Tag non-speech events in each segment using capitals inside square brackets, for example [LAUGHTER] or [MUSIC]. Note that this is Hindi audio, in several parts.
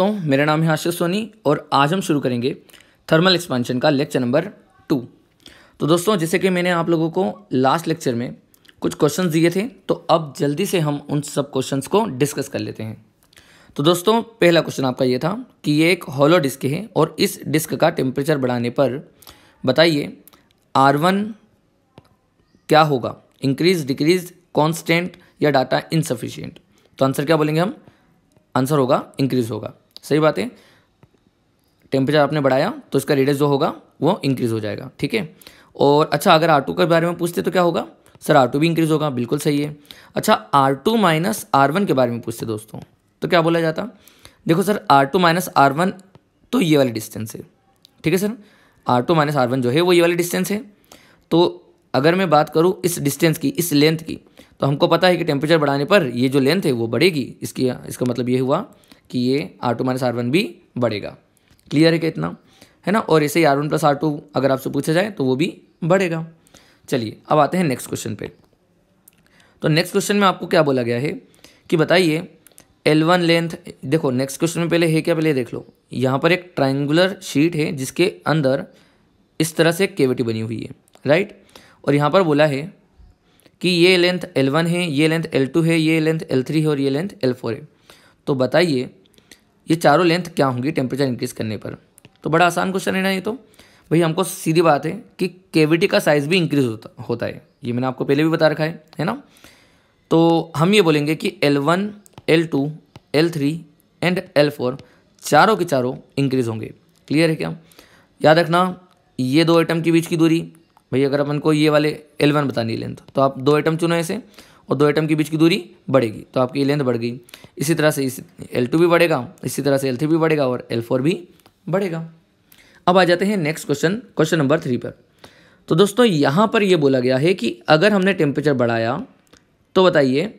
दोस्तों, मेरा नाम है आशीष सोनी और आज हम शुरू करेंगे थर्मल एक्सपेंशन का लेक्चर नंबर टू तो दोस्तों, जैसे कि मैंने आप लोगों को लास्ट लेक्चर में कुछ क्वेश्चंस दिए थे तो अब जल्दी से हम उन सब क्वेश्चंस को डिस्कस कर लेते हैं। तो दोस्तों, पहला क्वेश्चन आपका ये था कि ये एक हॉलो डिस्क है और इस डिस्क का टेम्परेचर बढ़ाने पर बताइए आर वन क्या होगा? इंक्रीज डिक्रीज कॉन्स्टेंट या डाटा इनसफिशियंट तो आंसर क्या बोलेंगे हम? आंसर होगा इंक्रीज होगा। सही बात है। टेम्परेचर आपने बढ़ाया तो इसका रेडियस जो होगा, वो इंक्रीज हो जाएगा, ठीक है? और अच्छा अगर आर टू के बारे में पूछते तो क्या होगा? सर आर टू भी इंक्रीज होगा, बिल्कुल सही है। अच्छा R two minus R one के बारे में पूछते दोस्तों तो क्या बोला जाता? देखो sir R two minus R one तो ये वाली डिस्टेंस है, ठीक है sir? R two minus R one जो है, वो ये वाली डिस्टेंस है। तो अगर मैं बात करूँ इस डिस्टेंस की, इस लेंथ की तो हमको पता है कि टेम्परेचर बढ़ाने पर ये जो लेंथ है, वो बढ़ेगी। इसकी, इसका मतलब ये हुआ कि ये R two minus R one भी बढ़ेगा। क्लियर है क्या इतना? है ना? और ऐसे ही R one plus R two अगर आपसे पूछा जाए तो वो भी बढ़ेगा। चलिए, अब आते हैं नेक्स्ट क्वेश्चन पे। तो नेक्स्ट क्वेश्चन में आपको क्या बोला गया है? कि बताइए एल वन लेंथ देखो नेक्स्ट क्वेश्चन में पहले है क्या? पहले देख लो। यहाँ पर एक ट्राइंगुलर शीट है, जिसके अंदर इस तरह से केविटी बनी हुई है राइट और यहाँ पर बोला है कि ये लेंथ एल वन है, ये लेंथ एल टू है, ये लेंथ एल थ्री है और ये लेंथ एल फोर है। तो बताइए ये चारों लेंथ क्या होंगी टेम्परेचर इंक्रीज करने पर? तो बड़ा आसान क्वेश्चन है ना ये तो। भाई, हमको सीधी बात है कि केविटी का साइज़ भी इंक्रीज होता होता है। ये मैंने आपको पहले भी बता रखा है है ना? तो हम ये बोलेंगे कि L one L two L three and L four चारों के चारों इंक्रीज होंगे। क्लियर है क्या? याद रखना, ये दो आइटम के बीच की दूरी। भाई, अगर अपन को ये वाले एल वन बतानी लेंथ तो आप दो आइटम चुनो ऐसे। और दो आइटम के बीच की दूरी बढ़ेगी तो आपकी लेंथ बढ़ गई। इसी तरह से इस एल टू भी बढ़ेगा, इसी तरह से एल थ्री भी बढ़ेगा और एल फोर भी बढ़ेगा। अब आ जाते हैं next question question number three पर। तो दोस्तों, यहाँ पर यह बोला गया है कि अगर हमने टेम्परेचर बढ़ाया तो बताइए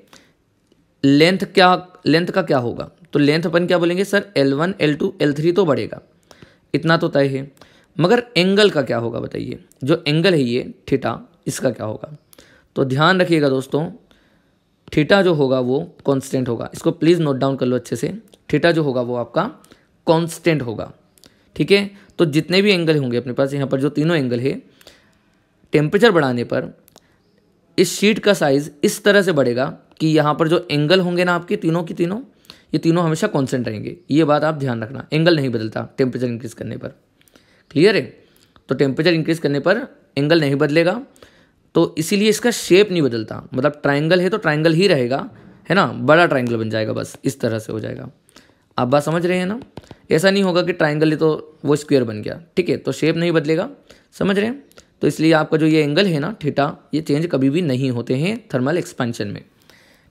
लेंथ क्या लेंथ का क्या होगा? तो लेंथ अपन क्या बोलेंगे? Sir L one L two L three तो बढ़ेगा। इतना तो तय है। मगर एंगल का क्या होगा बताइए? जो एंगल है ये थीटा इसका क्या होगा? तो ध्यान रखिएगा दोस्तों थीटा जो होगा वो कांस्टेंट होगा। इसको प्लीज़ नोट डाउन कर लो अच्छे से। थीटा जो होगा वो आपका कांस्टेंट होगा। ठीक है? तो जितने भी एंगल होंगे अपने पास, यहाँ पर जो तीनों एंगल है टेम्परेचर बढ़ाने पर इस शीट का साइज़ इस तरह से बढ़ेगा कि यहाँ पर जो एंगल होंगे ना आपके, तीनों की तीनों, ये तीनों हमेशा कॉन्स्टेंट रहेंगे। ये बात आप ध्यान रखना। एंगल नहीं बदलता टेम्परेचर इंक्रीज करने पर। क्लियर है? तो टेम्परेचर इंक्रीज करने पर एंगल नहीं बदलेगा। तो इसीलिए इसका शेप नहीं बदलता। मतलब ट्राइंगल है तो ट्राइंगल ही रहेगा, है ना? बड़ा ट्राइंगल बन जाएगा, बस इस तरह से हो जाएगा। आप बात समझ रहे हैं ना? ऐसा नहीं होगा कि ट्राइंगल है तो वो स्क्वेयर बन गया। ठीक है तो शेप नहीं बदलेगा। समझ रहे हैं? तो इसलिए आपका जो ये एंगल है ना थीटा ये चेंज कभी भी नहीं होते हैं थर्मल एक्सपेंशन में।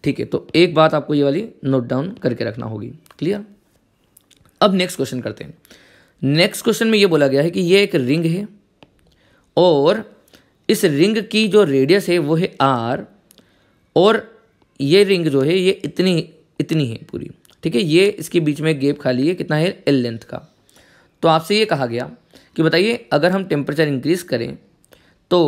ठीक है तो एक बात आपको ये वाली नोट डाउन करके रखना होगी। क्लियर अब नेक्स्ट क्वेश्चन करते हैं। नेक्स्ट क्वेश्चन में ये बोला गया है कि ये एक रिंग है और इस रिंग की जो रेडियस है वो है आर और ये रिंग जो है, ये इतनी इतनी है पूरी। ठीक है, ये इसके बीच में गैप खाली है, कितना है? एल लेंथ का। तो आपसे ये कहा गया कि बताइए, अगर हम टेम्परेचर इंक्रीज करें तो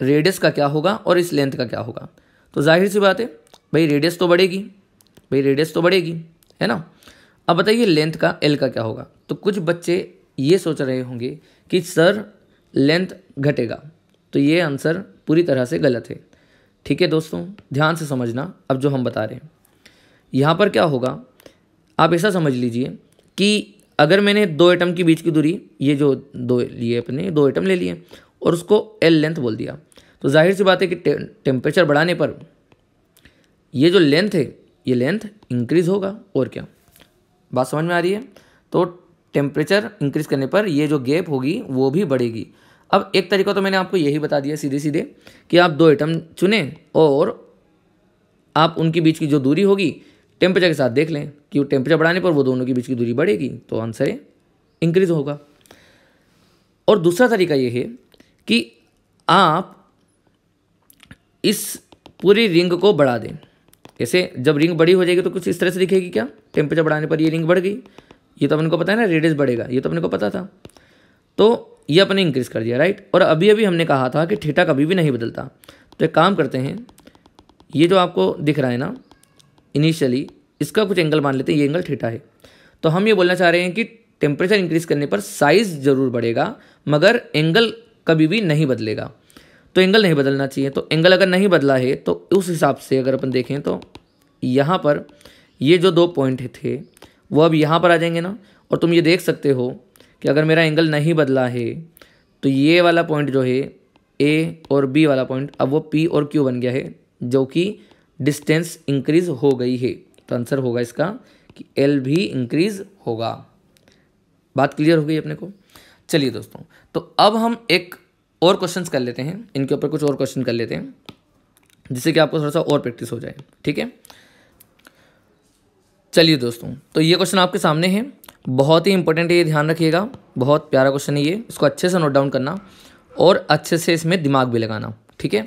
रेडियस का क्या होगा और इस लेंथ का क्या होगा? तो ज़ाहिर सी बात है, भाई रेडियस तो बढ़ेगी, भाई रेडियस तो बढ़ेगी, है ना? अब बताइए लेंथ का एल का क्या होगा? तो कुछ बच्चे ये सोच रहे होंगे कि, सर लेंथ घटेगा। तो ये आंसर पूरी तरह से गलत है। ठीक है दोस्तों, ध्यान से समझना अब जो हम बता रहे हैं। यहाँ पर क्या होगा, आप ऐसा समझ लीजिए कि अगर मैंने दो एटम के बीच की दूरी, ये जो दो लिए अपने, दो एटम ले लिए और उसको एल लेंथ बोल दिया तो ज़ाहिर सी बात है कि टेम्परेचर बढ़ाने पर ये जो लेंथ है, ये लेंथ इंक्रीज होगा और क्या। बात समझ में आ रही है? तो टेम्परेचर इंक्रीज करने पर ये जो गैप होगी, वो भी बढ़ेगी। अब एक तरीका तो मैंने आपको यही बता दिया सीधे सीधे कि आप दो आइटम चुने और आप उनके बीच की जो दूरी होगी टेम्परेचर के साथ देख लें कि वो टेम्परेचर बढ़ाने पर वो दोनों के बीच की दूरी बढ़ेगी तो आंसर है इंक्रीज होगा। और दूसरा तरीका ये है कि आप इस पूरी रिंग को बढ़ा दें। ऐसे जब रिंग बड़ी हो जाएगी तो कुछ इस तरह से दिखेगी क्या? टेम्परेचर बढ़ाने पर ये रिंग बढ़ गई। ये तो अपने को पता है ना रेडियस बढ़ेगा। ये तो अपने को पता था। तो ये अपने इंक्रीज़ कर दिया राइट और अभी अभी हमने कहा था कि थीटा कभी भी नहीं बदलता। तो एक काम करते हैं, ये जो आपको दिख रहा है ना इनिशियली इसका कुछ एंगल मान लेते हैं, ये एंगल थीटा है। तो हम ये बोलना चाह रहे हैं कि टेम्परेचर इंक्रीज करने पर साइज़ ज़रूर बढ़ेगा, मगर एंगल कभी भी नहीं बदलेगा। तो एंगल नहीं बदलना चाहिए तो एंगल अगर नहीं बदला है तो उस हिसाब से अगर अपन देखें तो यहाँ पर ये जो दो पॉइंट थे, वो अब यहाँ पर आ जाएँगे ना, और तुम ये देख सकते हो कि अगर मेरा एंगल नहीं बदला है तो ये वाला पॉइंट जो है ए और बी वाला पॉइंट अब वो पी और क्यू बन गया है, जो कि डिस्टेंस इंक्रीज हो गई है। तो आंसर होगा इसका कि एल भी इंक्रीज होगा। बात क्लियर हो गई अपने को? चलिए दोस्तों तो अब हम एक और क्वेश्चन कर लेते हैं। इनके ऊपर कुछ और क्वेश्चन कर लेते हैं, जिससे कि आपको थोड़ा सा और प्रैक्टिस हो जाए। ठीक है? चलिए दोस्तों तो ये क्वेश्चन आपके सामने है। बहुत ही इंपॉर्टेंट है, ये ध्यान रखिएगा। बहुत प्यारा क्वेश्चन है ये। इसको अच्छे से नोट डाउन करना और अच्छे से इसमें दिमाग भी लगाना, ठीक है?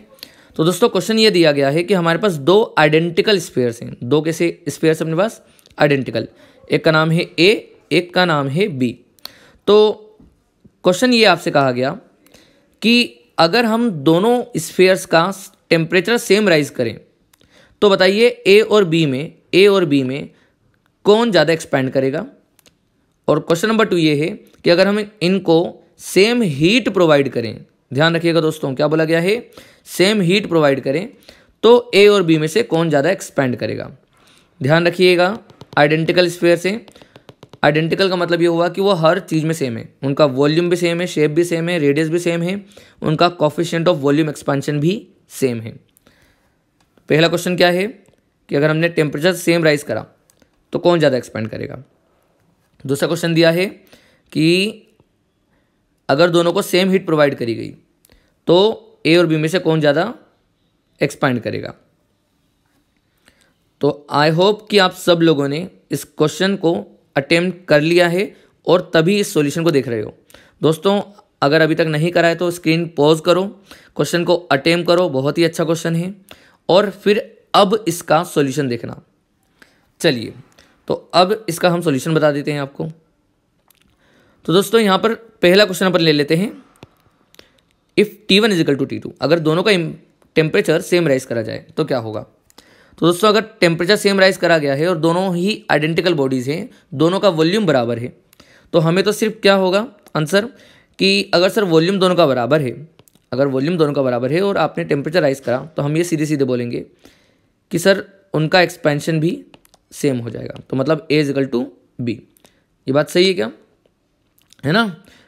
तो दोस्तों क्वेश्चन ये दिया गया है कि हमारे पास दो आइडेंटिकल स्पेयर्स हैं। दो कैसे स्पेयर्स अपने पास? आइडेंटिकल एक का नाम है ए एक का नाम है बी तो क्वेश्चन ये आपसे कहा गया कि अगर हम दोनों स्पेयर्स का टेम्परेचर सेम राइज करें तो बताइए ए और बी में ए और बी में कौन ज़्यादा एक्सपैंड करेगा? और क्वेश्चन नंबर टू ये है कि अगर हम इनको सेम हीट प्रोवाइड करें, ध्यान रखिएगा दोस्तों, क्या बोला गया है? सेम हीट प्रोवाइड करें तो ए और बी में से कौन ज़्यादा एक्सपेंड करेगा? ध्यान रखिएगा आइडेंटिकल स्पेयर से। आइडेंटिकल का मतलब ये हुआ कि वो हर चीज़ में सेम है। उनका वॉल्यूम भी सेम है शेप भी सेम है रेडियस भी सेम है, उनका कॉफिशियंट ऑफ़ वॉल्यूम एक्सपेंशन भी सेम है। पहला क्वेश्चन क्या है? कि अगर हमने टेम्परेचर सेम राइज करा तो कौन ज़्यादा एक्सपेंड करेगा? दूसरा क्वेश्चन दिया है कि अगर दोनों को सेम हीट प्रोवाइड करी गई तो ए और बी में से कौन ज़्यादा एक्सपांड करेगा? तो आई होप कि आप सब लोगों ने इस क्वेश्चन को अटेम्प्ट कर लिया है और तभी इस सॉल्यूशन को देख रहे हो। दोस्तों, अगर अभी तक नहीं करा है तो स्क्रीन पॉज करो क्वेश्चन को अटेम्प्ट करो, बहुत ही अच्छा क्वेश्चन है। और फिर अब इसका सॉल्यूशन देखना। चलिए। तो अब इसका हम सॉल्यूशन बता देते हैं आपको। तो दोस्तों, यहाँ पर पहला क्वेश्चन अपन ले लेते हैं। If T one equal to T two अगर दोनों का टेम्परेचर सेम राइज करा जाए तो क्या होगा? तो दोस्तों, अगर टेम्परेचर सेम राइज करा गया है और दोनों ही आइडेंटिकल बॉडीज़ हैं, दोनों का वॉल्यूम बराबर है तो हमें तो सिर्फ़ क्या होगा? आंसर कि अगर सर वॉल्यूम दोनों का बराबर है, अगर वॉल्यूम दोनों का बराबर है और आपने टेम्परेचर राइज करा तो हम ये सीधे सीधे बोलेंगे कि सर उनका एक्सपेंशन भी सेम हो जाएगा। तो मतलब ए इजिकल टू बी ये बात सही है क्या? है ना?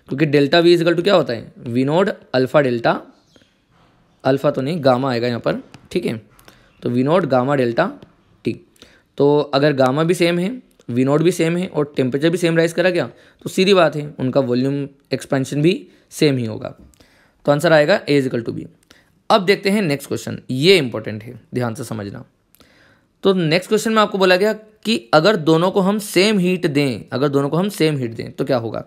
क्योंकि डेल्टा वी इजिकल टू क्या होता है? विनोड अल्फ़ा डेल्टा, अल्फ़ा तो नहीं, गामा आएगा यहाँ पर, ठीक है? तो विनोड गामा डेल्टा टी तो अगर गामा भी सेम है विनोड भी सेम है और टेम्परेचर भी सेम राइज करा गया तो सीधी बात है, उनका वॉल्यूम एक्सपेंशन भी सेम ही होगा। तो आंसर आएगा ए इजिकल टू बी अब देखते हैं नेक्स्ट क्वेश्चन ये इंपॉर्टेंट है, ध्यान से समझना। तो नेक्स्ट क्वेश्चन में आपको बोला गया कि अगर दोनों को हम सेम हीट दें, अगर दोनों को हम सेम हीट दें तो क्या होगा?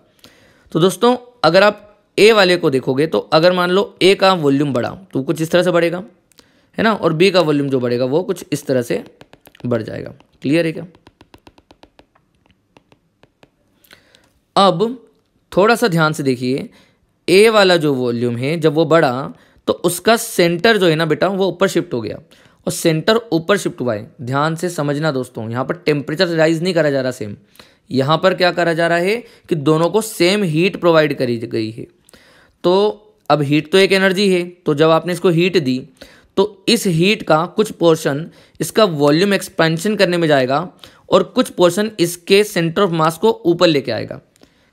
तो दोस्तों, अगर आप ए वाले को देखोगे तो अगर मान लो ए का वॉल्यूम बढ़ा तो कुछ इस तरह से बढ़ेगा, है ना? और बी का वॉल्यूम जो बढ़ेगा, वो कुछ इस तरह से बढ़ जाएगा। क्लियर है क्या? अब थोड़ा सा ध्यान से देखिए ए वाला जो वॉल्यूम है, जब वो बढ़ा तो उसका सेंटर जो है ना बेटा, वो ऊपर शिफ्ट हो गया। और सेंटर ऊपर शिफ्ट हुआ है। ध्यान से समझना दोस्तों, यहाँ पर टेम्परेचर राइज नहीं करा जा रहा सेम यहाँ पर क्या करा जा रहा है कि दोनों को सेम हीट प्रोवाइड करी गई है। तो अब हीट तो एक एनर्जी है तो जब आपने इसको हीट दी तो इस हीट का कुछ पोर्शन इसका वॉल्यूम एक्सपेंशन करने में जाएगा और कुछ पोर्शन इसके सेंटर ऑफ़ मास को ऊपर लेके आएगा।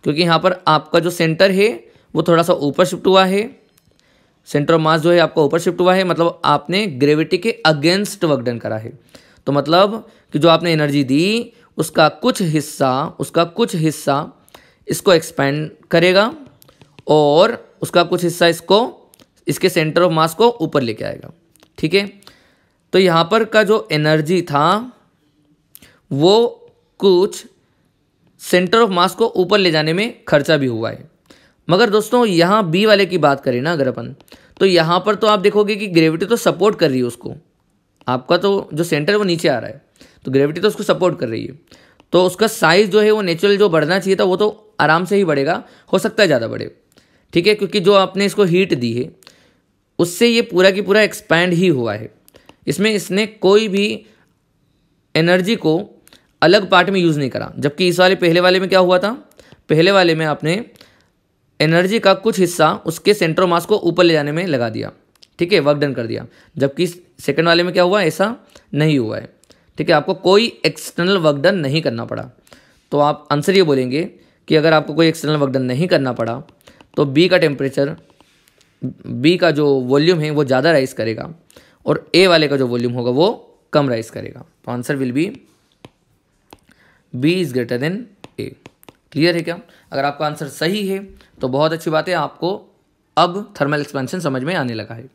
क्योंकि यहाँ पर आपका जो सेंटर है, वो थोड़ा सा ऊपर शिफ्ट हुआ है। सेंटर ऑफ़ मास जो है, आपका ऊपर शिफ्ट हुआ है मतलब आपने ग्रेविटी के अगेंस्ट वर्क डन करा है। तो मतलब कि जो आपने एनर्जी दी, उसका कुछ हिस्सा, उसका कुछ हिस्सा इसको एक्सपेंड करेगा और उसका कुछ हिस्सा इसको, इसके सेंटर ऑफ़ मास को ऊपर लेके आएगा। ठीक है? तो यहाँ पर का जो एनर्जी था, वो कुछ सेंटर ऑफ़ मास को ऊपर ले जाने में खर्चा भी हुआ है। मगर दोस्तों, यहाँ बी वाले की बात करें ना अगर अपन तो यहाँ पर तो आप देखोगे कि ग्रेविटी तो सपोर्ट कर रही है उसको। आपका तो जो सेंटर वो नीचे आ रहा है तो ग्रेविटी तो उसको सपोर्ट कर रही है। तो उसका साइज़ जो है वो नेचुरल जो बढ़ना चाहिए था, वो तो आराम से ही बढ़ेगा, हो सकता है ज़्यादा बढ़े। ठीक है? क्योंकि जो आपने इसको हीट दी है, उससे ये पूरा की पूरा एक्सपैंड ही हुआ है। इसमें इसने कोई भी एनर्जी को अलग पार्ट में यूज़ नहीं करा, जबकि इस वाले पहले वाले में क्या हुआ था? पहले वाले में आपने एनर्जी का कुछ हिस्सा उसके सेंट्रो मास को ऊपर ले जाने में लगा दिया। ठीक है वर्क डन कर दिया। जबकि सेकंड वाले में क्या हुआ? ऐसा नहीं हुआ है। ठीक है, आपको कोई एक्सटर्नल वर्क डन नहीं करना पड़ा। तो आप आंसर ये बोलेंगे कि अगर आपको कोई एक्सटर्नल वर्क डन नहीं करना पड़ा तो बी का टेम्परेचर बी का जो वॉल्यूम है, वो ज़्यादा राइज करेगा और ए वाले का जो वॉल्यूम होगा, वो कम राइज करेगा। तो answer will be B is greater than A clear है क्या? अगर आपका आंसर सही है तो बहुत अच्छी बात है, आपको अब थर्मल एक्सपेंशन समझ में आने लगा है।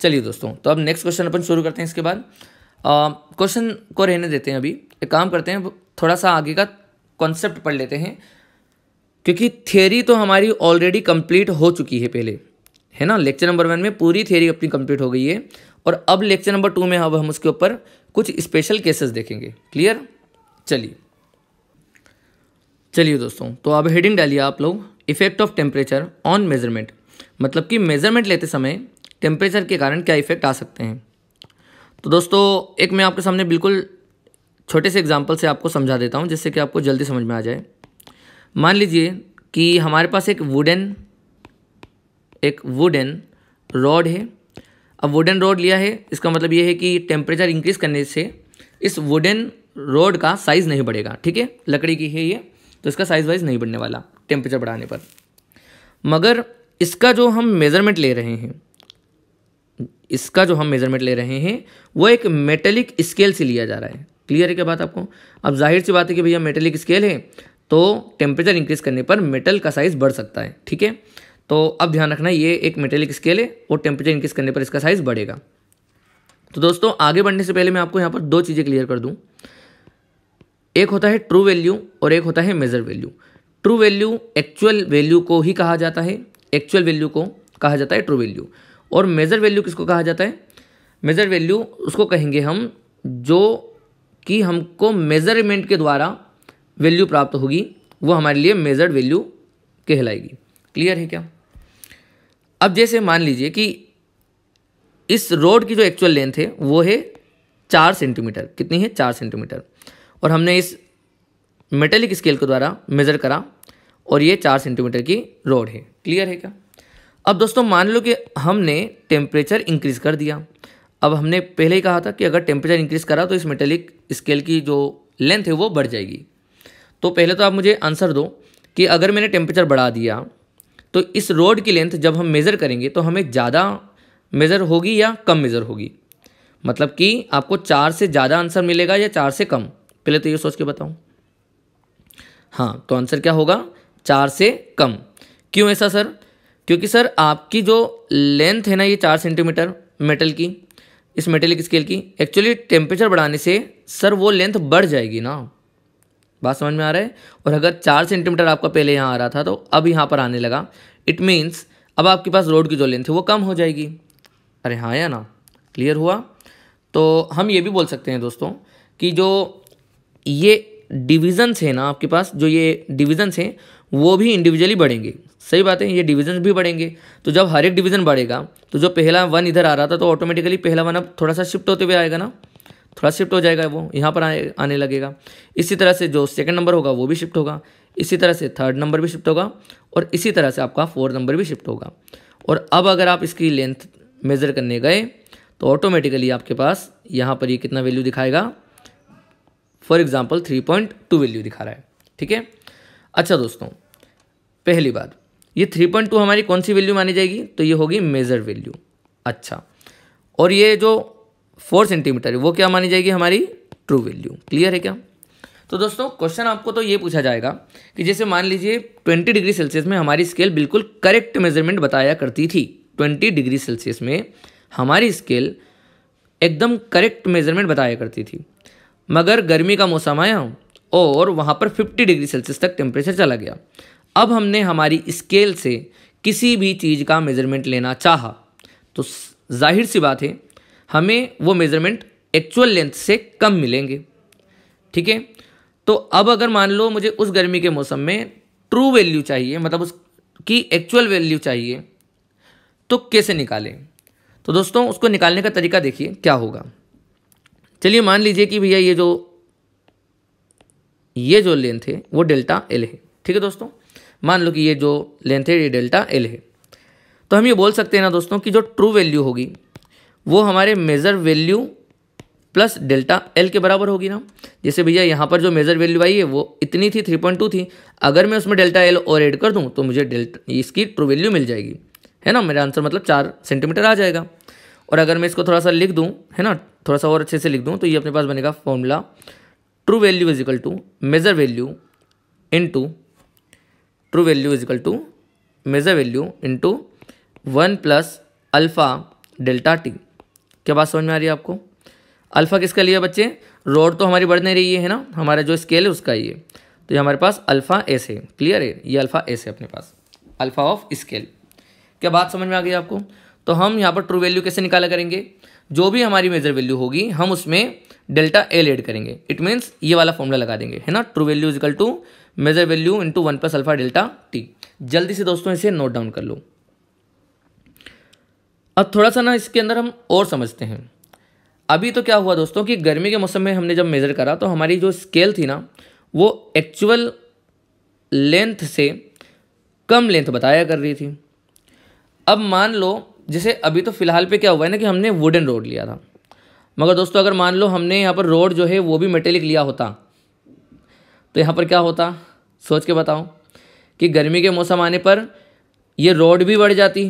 चलिए दोस्तों तो अब नेक्स्ट क्वेश्चन अपन शुरू करते हैं इसके बाद। क्वेश्चन को रहने देते हैं अभी। एक काम करते हैं, थोड़ा सा आगे का कॉन्सेप्ट पढ़ लेते हैं। क्योंकि थियोरी तो हमारी ऑलरेडी कंप्लीट हो चुकी है पहले, है ना? लेक्चर नंबर वन में पूरी थियोरी अपनी कंप्लीट हो गई है। और अब लेक्चर नंबर टू में अब हम उसके ऊपर कुछ स्पेशल केसेस देखेंगे। क्लियर चलिए। चलिए दोस्तों तो अब हेडिंग डालिए आप लोग effect of temperature on measurement मतलब कि मेज़रमेंट लेते समय टेम्परेचर के कारण क्या इफ़ेक्ट आ सकते हैं। तो दोस्तों, एक मैं आपके सामने बिल्कुल छोटे से एग्ज़ाम्पल से आपको समझा देता हूँ, जिससे कि आपको जल्दी समझ में आ जाए। मान लीजिए कि हमारे पास एक वुडन एक वुडन रॉड है। अब वुडन रॉड लिया है, इसका मतलब ये है कि टेम्परेचर इंक्रीज़ करने से इस वुडन रोड का साइज़ नहीं बढ़ेगा, ठीक है? लकड़ी की है ये। तो इसका साइज़ वाइज नहीं बढ़ने वाला टेम्परेचर बढ़ाने पर। मगर इसका जो हम मेज़रमेंट ले रहे हैं, इसका जो हम मेज़रमेंट ले रहे हैं, वो एक मेटेलिक स्केल से लिया जा रहा है। क्लियर है क्या बात आपको? अब ज़ाहिर सी बात है कि भैया मेटेलिक स्केल है तो टेम्परेचर इंक्रीज करने पर मेटल का साइज़ बढ़ सकता है, ठीक है? तो अब ध्यान रखना, ये एक मेटेलिक स्केल है और टेम्परेचर इंक्रीज करने पर इसका साइज़ बढ़ेगा। तो दोस्तों, आगे बढ़ने से पहले मैं आपको यहाँ पर दो चीज़ें क्लियर कर दूँ। एक होता है ट्रू वैल्यू और एक होता है measure value true value actual value को ही कहा जाता है एक्चुअल वैल्यू को कहा जाता है ट्रू वैल्यू और मेज़र वैल्यू किसको कहा जाता है? मेज़र वैल्यू उसको कहेंगे हम जो कि हमको मेज़रमेंट के द्वारा वैल्यू प्राप्त होगी, वो हमारे लिए मेजर्ड वैल्यू कहलाएगी. क्लियर है क्या? अब जैसे मान लीजिए कि इस रोड की जो एक्चुअल लेंथ है, वो है चार सेंटीमीटर कितनी है? चार सेंटीमीटर और हमने इस मेटेलिक स्केल के द्वारा मेज़र करा और ये चार सेंटीमीटर की रोड है। क्लियर है क्या? अब दोस्तों, मान लो कि हमने टेम्परेचर इंक्रीज़ कर दिया। अब हमने पहले ही कहा था कि अगर टेम्परेचर इंक्रीज़ करा तो इस मेटेलिक स्केल की जो लेंथ है वो बढ़ जाएगी। तो पहले तो आप मुझे आंसर दो कि अगर मैंने टेम्परेचर बढ़ा दिया तो इस रोड की लेंथ जब हम मेज़र करेंगे तो हमें ज़्यादा मेज़र होगी या कम मेज़र होगी? मतलब कि आपको चार से ज़्यादा आंसर मिलेगा या चार से कम? पहले तो ये सोच के बताऊँ। हाँ तो आंसर क्या होगा? चार से कम। क्यों ऐसा सर क्योंकि सर आपकी जो लेंथ है ना ये चार सेंटीमीटर मेटल की, इस मेटेलिक स्केल की एक्चुअली टेम्परेचर बढ़ाने से सर वो लेंथ बढ़ जाएगी ना। बात समझ में आ रहा है? और अगर चार सेंटीमीटर आपका पहले यहाँ आ रहा था तो अब यहाँ पर आने लगा। इट मीन्स अब आपके पास रोड की जो लेंथ है, वो कम हो जाएगी। अरे हाँ या ना? क्लियर हुआ? तो हम ये भी बोल सकते हैं दोस्तों, कि जो ये डिविजन्स हैं ना आपके पास, जो ये डिविजन्स हैं, वो भी इंडिविजुअली बढ़ेंगे। सही बात है, ये डिविजन भी बढ़ेंगे। तो जब हर एक डिवीज़न बढ़ेगा तो जो पहला वन इधर आ रहा था तो ऑटोमेटिकली पहला वन अब थोड़ा सा शिफ्ट होते हुए आएगा ना? थोड़ा शिफ्ट हो जाएगा वो, यहाँ पर आए, आने लगेगा। इसी तरह से जो सेकंड नंबर होगा, वो भी शिफ्ट होगा। इसी तरह से थर्ड नंबर भी शिफ्ट होगा, और इसी तरह से आपका फोर्थ नंबर भी शिफ्ट होगा। और अब अगर आप इसकी लेंथ मेज़र करने गए तो ऑटोमेटिकली आपके पास यहाँ पर ये कितना वैल्यू दिखाएगा? For example three point two value दिखा रहा है, ठीक है? अच्छा दोस्तों, पहली बात, ये थ्री पॉइंट टू हमारी कौन सी वैल्यू मानी जाएगी? तो ये होगी मेजर वैल्यू अच्छा। और ये जो फोर सेंटीमीटर है, वो क्या मानी जाएगी हमारी? ट्रू वैल्यू, क्लियर है क्या? तो दोस्तों, क्वेश्चन आपको तो ये पूछा जाएगा कि जैसे मान लीजिए ट्वेंटी डिग्री सेल्सियस में हमारी स्केल बिल्कुल करेक्ट मेज़रमेंट बताया करती थी, ट्वेंटी डिग्री सेल्सियस में हमारी स्केल एकदम करेक्ट मेज़रमेंट बताया करती थी। मगर गर्मी का मौसम आया और वहाँ पर फिफ्टी डिग्री सेल्सियस तक टेम्परेचर चला गया। अब हमने हमारी स्केल से किसी भी चीज़ का मेज़रमेंट लेना चाहा। तो ज़ाहिर सी बात है, हमें वो मेज़रमेंट एक्चुअल लेंथ से कम मिलेंगे। ठीक है? तो अब अगर मान लो मुझे उस गर्मी के मौसम में ट्रू वैल्यू चाहिए मतलब उसकी एक्चुअल वैल्यू चाहिए तो कैसे निकालें? तो दोस्तों, उसको निकालने का तरीका देखिए, क्या होगा। चलिए मान लीजिए कि भैया ये जो ये जो लेंथ है, वो डेल्टा एल है। ठीक है दोस्तों? मान लो कि ये जो लेंथ है, ये डेल्टा एल है। तो हम ये बोल सकते हैं ना दोस्तों कि जो ट्रू वैल्यू होगी, वो हमारे measure value plus delta L के बराबर होगी ना। जैसे भैया यहाँ पर जो मेज़र वैल्यू आई है, वो इतनी थी थ्री पॉइंट टू थी। अगर मैं उसमें डेल्टा एल और ऐड कर दूँ तो मुझे डेल्टा इसकी ट्रू वैल्यू मिल जाएगी। है ना? मेरा आंसर मतलब चार सेंटीमीटर आ जाएगा। और अगर मैं इसको थोड़ा सा लिख दूँ, है ना, थोड़ा सा और अच्छे से लिख दूँ तो ये अपने पास बनेगा formula true value equal to measure value into true value equal to measure value into one plus alpha delta T क्या बात समझ में आ रही है आपको? अल्फ़ा किसका लिया बच्चे? रोड तो हमारी बढ़ नहीं रही है ना? हमारा जो स्केल है उसका ये. तो ये हमारे पास अल्फ़ा एस है. क्लियर है? ये अल्फ़ा एस है अपने पास. अल्फ़ा ऑफ़ स्केल क्या बात समझ में आ गई आपको? तो हम यहाँ पर ट्रू वैल्यू कैसे निकाला करेंगे? जो भी हमारी मेजर वैल्यू होगी, हम उसमें डेल्टा एल एड करेंगे। इट मीन्स ये वाला फॉर्मूला लगा देंगे, है ना? True value equal to measure value into one plus alpha delta T जल्दी से दोस्तों इसे नोट डाउन कर लो। अब थोड़ा सा ना इसके अंदर हम और समझते हैं। अभी तो क्या हुआ दोस्तों कि गर्मी के मौसम में हमने जब मेज़र करा तो हमारी जो स्केल थी ना, वो एक्चुअल लेंथ से कम लेंथ बताया कर रही थी। अब मान लो जैसे अभी तो फ़िलहाल पे क्या हुआ है ना कि हमने वुडन रोड लिया था। मगर दोस्तों, अगर मान लो हमने यहाँ पर रोड जो है, वो भी मेटेलिक लिया होता तो यहाँ पर क्या होता? सोच के बताओ कि गर्मी के मौसम आने पर ये रोड भी बढ़ जाती,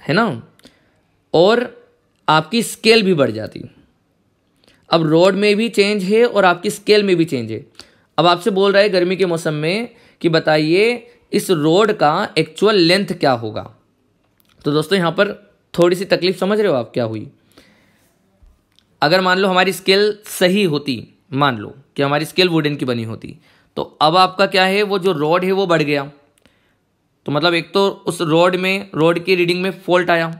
है ना? और आपकी स्केल भी बढ़ जाती। अब रोड में भी चेंज है और आपकी स्केल में भी चेंज है। अब आपसे बोल रहा है गर्मी के मौसम में कि बताइए, इस रोड का एक्चुअल लेंथ क्या होगा? तो दोस्तों, यहाँ पर थोड़ी सी तकलीफ़ समझ रहे हो आप क्या हुई? अगर मान लो हमारी स्केल सही होती, मान लो कि हमारी स्केल वुडन की बनी होती तो अब आपका क्या है, वो जो रॉड है वो बढ़ गया। तो मतलब एक तो उस रॉड में, रॉड की रीडिंग में फॉल्ट आया।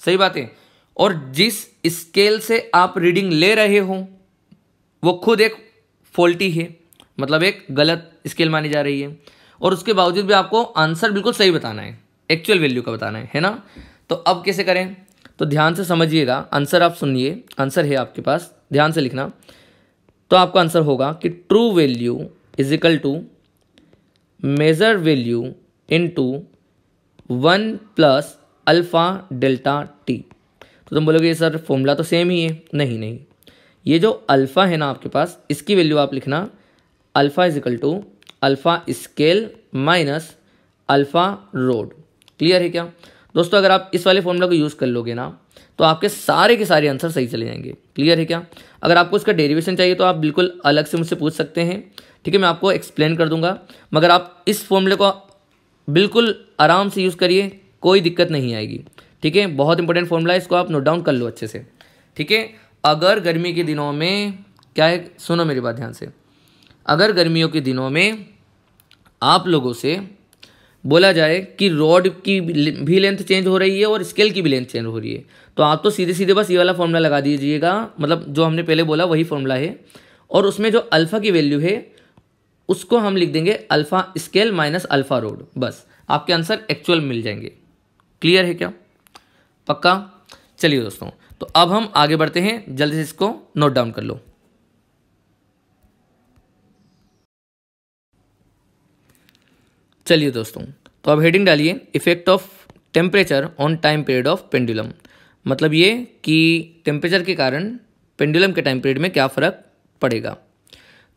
सही बात है? और जिस स्केल से आप रीडिंग ले रहे हो, वो खुद एक फॉल्टी है। मतलब एक गलत स्केल मानी जा रही है। और उसके बावजूद भी आपको आंसर बिल्कुल सही बताना है। एक्चुअल वैल्यू का बताना है है ना? तो अब कैसे करें? तो ध्यान से समझिएगा आंसर आप सुनिए। आंसर है आपके पास। ध्यान से लिखना। तो आपका आंसर होगा कि true value is equal to measure value into one plus alpha delta T तो तुम बोलोगे, सर फॉर्मूला तो सेम ही है। नहीं नहीं। ये जो अल्फ़ा है ना आपके पास, इसकी वैल्यू आप लिखना। Alpha is equal to alpha scale minus alpha rod clear है क्या? दोस्तों, अगर आप इस वाले फॉर्मूला को यूज़ कर लोगे ना तो आपके सारे के सारे आंसर सही चले जाएँगे। क्लियर है क्या? अगर आपको इसका डेरिवेशन चाहिए तो आप बिल्कुल अलग से मुझसे पूछ सकते हैं। ठीक है, मैं आपको एक्सप्लेन कर दूँगा। मगर आप इस फॉर्मूले को बिल्कुल आराम से यूज़ करिए, कोई दिक्कत नहीं आएगी। ठीक है, बहुत इंपॉर्टेंट फॉर्मूला है, इसको आप नोट डाउन कर लो अच्छे से। ठीक है, अगर गर्मी के दिनों में, क्या है, सुनो मेरी बात ध्यान से। अगर गर्मियों के दिनों में आप लोगों से बोला जाए कि रॉड की भी लेंथ चेंज हो रही है और स्केल की भी लेंथ चेंज हो रही है। तो आप तो सीधे सीधे बस ये वाला फॉर्मूला लगा दीजिएगा। मतलब जो हमने पहले बोला वही फॉर्मूला है। और उसमें जो अल्फ़ा की वैल्यू है, उसको हम लिख देंगे alpha scale minus alpha rod बस, आपके आंसर एक्चुअल मिल जाएँगे। क्लियर है क्या? पक्का? चलिए दोस्तों तो अब हम आगे बढ़ते हैं। जल्दी से इसको नोट डाउन कर लो। चलिए दोस्तों तो अब हेडिंग डालिए effect of temperature on time period of pendulum मतलब ये कि टेम्परेचर के कारण पेंडुलम के टाइम पीरियड में क्या फ़र्क पड़ेगा?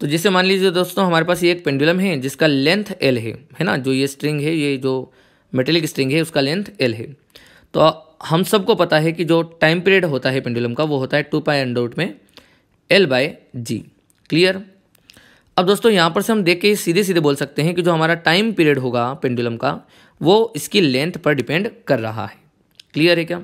तो जैसे मान लीजिए दोस्तों, हमारे पास ये एक पेंडुलम है, जिसका लेंथ एल है है ना? जो ये स्ट्रिंग है, ये जो मेटेलिक स्ट्रिंग है, उसका लेंथ एल है। तो हम सबको पता है कि जो टाइम पीरियड होता है पेंडुलम का, वो होता है टू पाई एंड में एल बाय जी क्लियर अब दोस्तों, यहाँ पर से हम देख के सीधे सीधे बोल सकते हैं कि जो हमारा टाइम पीरियड होगा पेंडुलम का, वो इसकी लेंथ पर डिपेंड कर रहा है। क्लियर है क्या?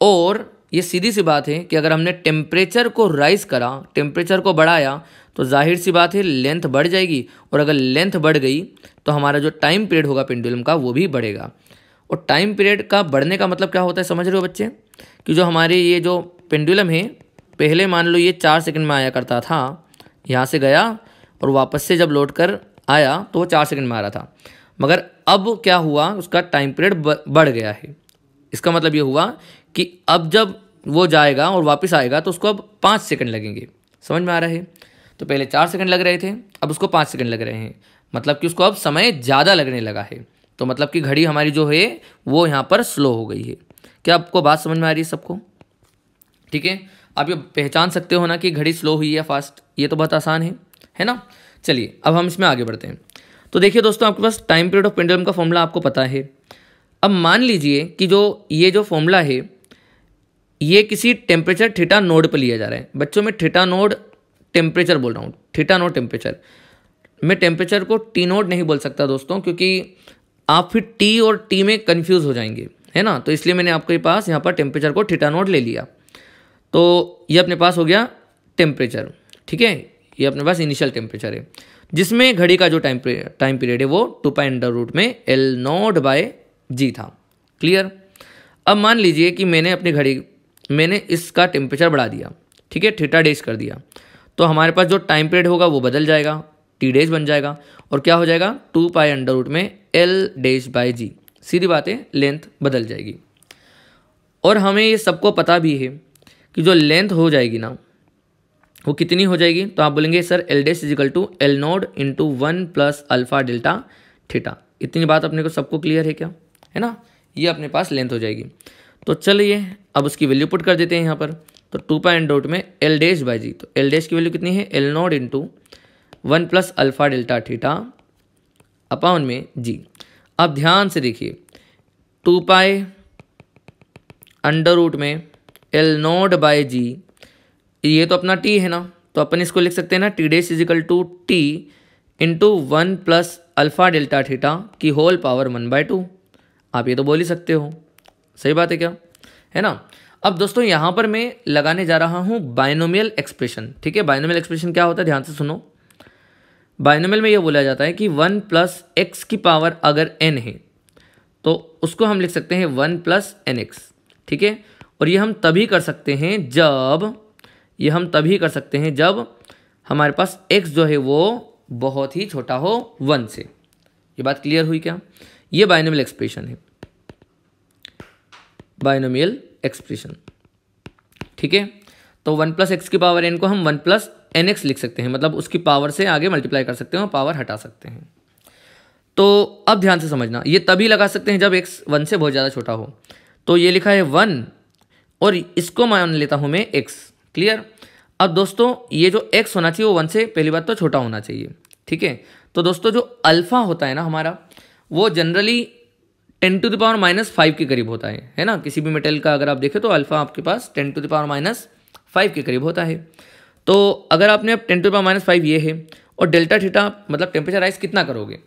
और ये सीधी सी बात है कि अगर हमने टेम्परेचर को राइज करा टेम्परेचर को बढ़ाया तो ज़ाहिर सी बात है लेंथ बढ़ जाएगी। और अगर लेंथ बढ़ गई तो हमारा जो टाइम पीरियड होगा पेंडुलम का, वो भी बढ़ेगा। और टाइम पीरियड का बढ़ने का मतलब क्या होता है, समझ रहे हो बच्चे? कि जो हमारे ये जो पेंडुलम है, पहले मान लो ये चार सेकंड में आया करता था, यहाँ से गया और वापस से जब लौट कर आया तो वो चार सेकंड में आ रहा था। मगर अब क्या हुआ, उसका टाइम पीरियड बढ़ गया है। इसका मतलब ये हुआ कि अब जब वो जाएगा और वापस आएगा तो उसको अब पाँच सेकंड लगेंगे। समझ में आ रहा है? तो पहले चार सेकंड लग रहे थे, अब उसको पाँच सेकंड लग रहे हैं। मतलब कि उसको अब समय ज़्यादा लगने लगा है। तो मतलब कि घड़ी हमारी जो है, वो यहाँ पर स्लो हो गई है। क्या आपको बात समझ में आ रही है सबको? ठीक है? आप ये पहचान सकते हो ना कि घड़ी स्लो हुई या फास्ट ये तो बहुत आसान है। है ना? चलिए, अब हम इसमें आगे बढ़ते हैं। तो देखिए दोस्तों, आपके पास टाइम पीरियड ऑफ़ पेंडुलम का फॉर्मूला आपको पता है। अब मान लीजिए कि जो, ये जो फॉर्मूला है, ये किसी टेम्परेचर थीटा नोड पर लिया जा रहा है। बच्चों, में थीटा नोड टेम्परेचर बोल रहा हूँ। थीटा नोड टेम्परेचर मैं टेम्परेचर को टी नोड नहीं बोल सकता दोस्तों, क्योंकि आप फिर टी और टी में कन्फ्यूज़ हो जाएँगे, है ना? तो इसलिए मैंने आपके पास यहाँ पर टेम्परेचर को थीटा नोड ले लिया। तो ये अपने पास हो गया टेम्परेचर ठीक है? ये अपने पास इनिशियल टेम्परेचर है। जिसमें घड़ी का जो टाइम टाइम पीरियड है, वो टू पाई अंडर रूट में एल नोड बाय जी था। क्लियर अब मान लीजिए कि मैंने अपनी घड़ी, मैंने इसका टेम्परेचर बढ़ा दिया। ठीक है? थीटा डेज़ कर दिया। तो हमारे पास जो टाइम पीरियड होगा, वो बदल जाएगा। टी डेज़ बन जाएगा। और क्या हो जाएगा? टू पाई अंडर रूट में एल डेज़ बाय जी सीधी बात है लेंथ बदल जाएगी। और हमें ये सबको पता भी है कि जो लेंथ हो जाएगी ना वो कितनी हो जाएगी? तो आप बोलेंगे, sir L dash equal to L naught into one plus alpha delta theta इतनी बात अपने को सबको क्लियर है क्या? है ना? ये अपने पास लेंथ हो जाएगी। तो चलिए, अब उसकी वैल्यू पुट कर देते हैं यहाँ पर। तो टू पॉइंट डॉट में एल डेश बाई जी तो एल डेश की वैल्यू कितनी है? L naught into one plus alpha delta theta अपाउन में जी अब ध्यान से देखिए टू पाए अंडर रूट में एल नोड बाय जी ये तो अपना टी है ना तो अपन इसको लिख सकते हैं ना T dash equal to T into one plus alpha delta theta की whole power one by two आप ये तो बोल ही सकते हो। सही बात है क्या? है ना? अब दोस्तों, यहाँ पर मैं लगाने जा रहा हूँ बायनोमियल एक्सप्रेशन ठीक है? बायनोमियल एक्सप्रेशन क्या होता है? ध्यान से सुनो। बायनोमियल में ये बोला जाता है कि वन प्लस एक्स की पावर अगर एन है तो उसको हम लिख सकते हैं वन प्लस एन एक्स ठीक है? और ये हम तभी कर सकते हैं जब ये हम तभी कर सकते हैं जब हमारे पास एक्स जो है वो बहुत ही छोटा हो वन से। ये बात क्लियर हुई क्या? ये बाइनोमियल एक्सप्रेशन है। बाइनोमियल एक्सप्रेशन ठीक है? तो वन प्लस एक्स की पावर एन को हम वन प्लस एन एक्स लिख सकते हैं मतलब उसकी पावर से आगे मल्टीप्लाई कर सकते हैं और पावर हटा सकते हैं। तो अब ध्यान से समझना, ये तभी लगा सकते हैं जब एक्स वन से बहुत ज़्यादा छोटा हो। तो ये लिखा है वन और इसको मान लेता हूँ मैं एक्स क्लियर? अब दोस्तों, ये जो एक्स होना चाहिए, वो वन से पहली बात तो छोटा होना चाहिए, ठीक है? तो दोस्तों, जो अल्फ़ा होता है ना हमारा, वो generally ten to the power minus five के करीब होता है है ना? किसी भी मेटल का अगर आप देखें तो अल्फ़ा आपके पास ten to the power minus five के करीब होता है। तो अगर आपने अब ten to power minus five ये है, और डेल्टा थीटा मतलब टेम्परेचर राइज कितना करोगे?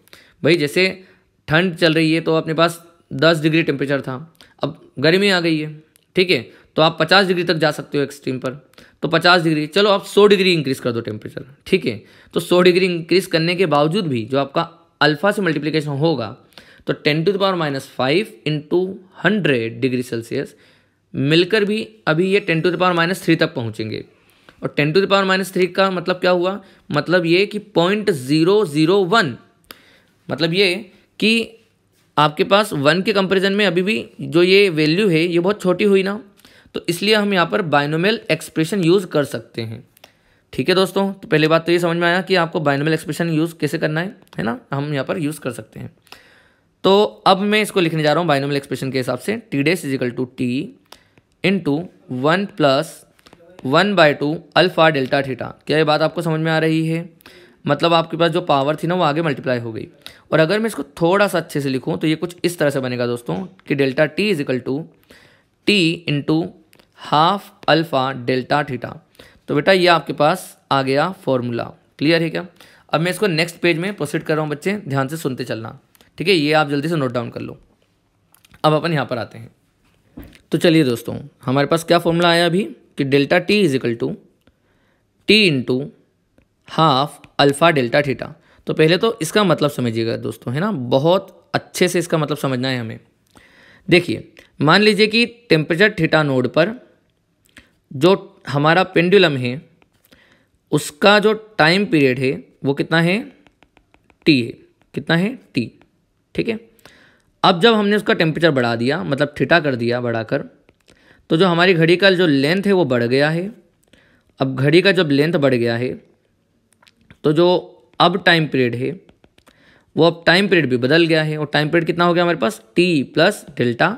भाई, जैसे ठंड चल रही है तो अपने पास दस डिग्री टेम्परेचर था, अब गर्मी आ गई है, ठीक है? तो आप पचास डिग्री तक जा सकते हो एक्सट्रीम पर। तो पचास डिग्री, चलो आप सौ डिग्री इंक्रीज़ कर दो टेम्परेचर ठीक है? तो सौ डिग्री इंक्रीज़ करने के बावजूद भी जो आपका अल्फ़ा से मल्टीप्लीकेशन होगा तो ten to the power minus five into hundred degree Celsius मिलकर भी अभी ये ten to the power minus three तक पहुँचेंगे। और ten to the power minus three का मतलब क्या हुआ? मतलब ये कि पॉइंट ज़ीरो ज़ीरो वन मतलब ये कि आपके पास वन के कंपेरिजन में अभी भी जो ये वैल्यू है, ये बहुत छोटी हुई ना। तो इसलिए हम यहाँ पर बाइनोमियल एक्सप्रेशन यूज़ कर सकते हैं। ठीक है दोस्तों? तो पहली बात तो ये समझ में आया कि आपको बाइनोमियल एक्सप्रेशन यूज़ कैसे करना है है ना? हम यहाँ पर यूज़ कर सकते हैं। तो अब मैं इसको लिखने जा रहा हूँ बाइनोमियल एक्सप्रेशन के हिसाब से। T dash equal to T into one plus one by two alpha delta theta क्या ये बात आपको समझ में आ रही है? मतलब आपके पास जो पावर थी ना, वो आगे मल्टीप्लाई हो गई। और अगर मैं इसको थोड़ा सा अच्छे से लिखूँ तो ये कुछ इस तरह से बनेगा दोस्तों कि delta T equal to T into half alpha delta theta. तो बेटा ये आपके पास आ गया फॉर्मूला। क्लियर है क्या? अब मैं इसको नेक्स्ट पेज में प्रोसीड कर रहा हूँ बच्चे, ध्यान से सुनते चलना। ठीक है? ये आप जल्दी से नोट डाउन कर लो। अब अपन यहाँ पर आते हैं। तो चलिए दोस्तों, हमारे पास क्या फॉर्मूला आया अभी? कि delta T is equal to T into half alpha delta theta तो पहले तो इसका मतलब समझिएगा दोस्तों, है ना? बहुत अच्छे से इसका मतलब समझना है हमें। देखिए, मान लीजिए कि टेम्परेचर थीटा नोड पर जो हमारा पेंडुलम है, उसका जो टाइम पीरियड है, वो कितना है? टी है। कितना है? टी ठीक है? अब जब हमने उसका टेम्परेचर बढ़ा दिया मतलब ठिटा कर दिया बढ़ाकर तो जो हमारी घड़ी का जो लेंथ है, वो बढ़ गया है। अब घड़ी का जब लेंथ बढ़ गया है तो जो अब टाइम पीरियड है, वो अब टाइम पीरियड भी बदल गया है। और टाइम पीरियड कितना हो गया हमारे पास? टी प्लस डेल्टा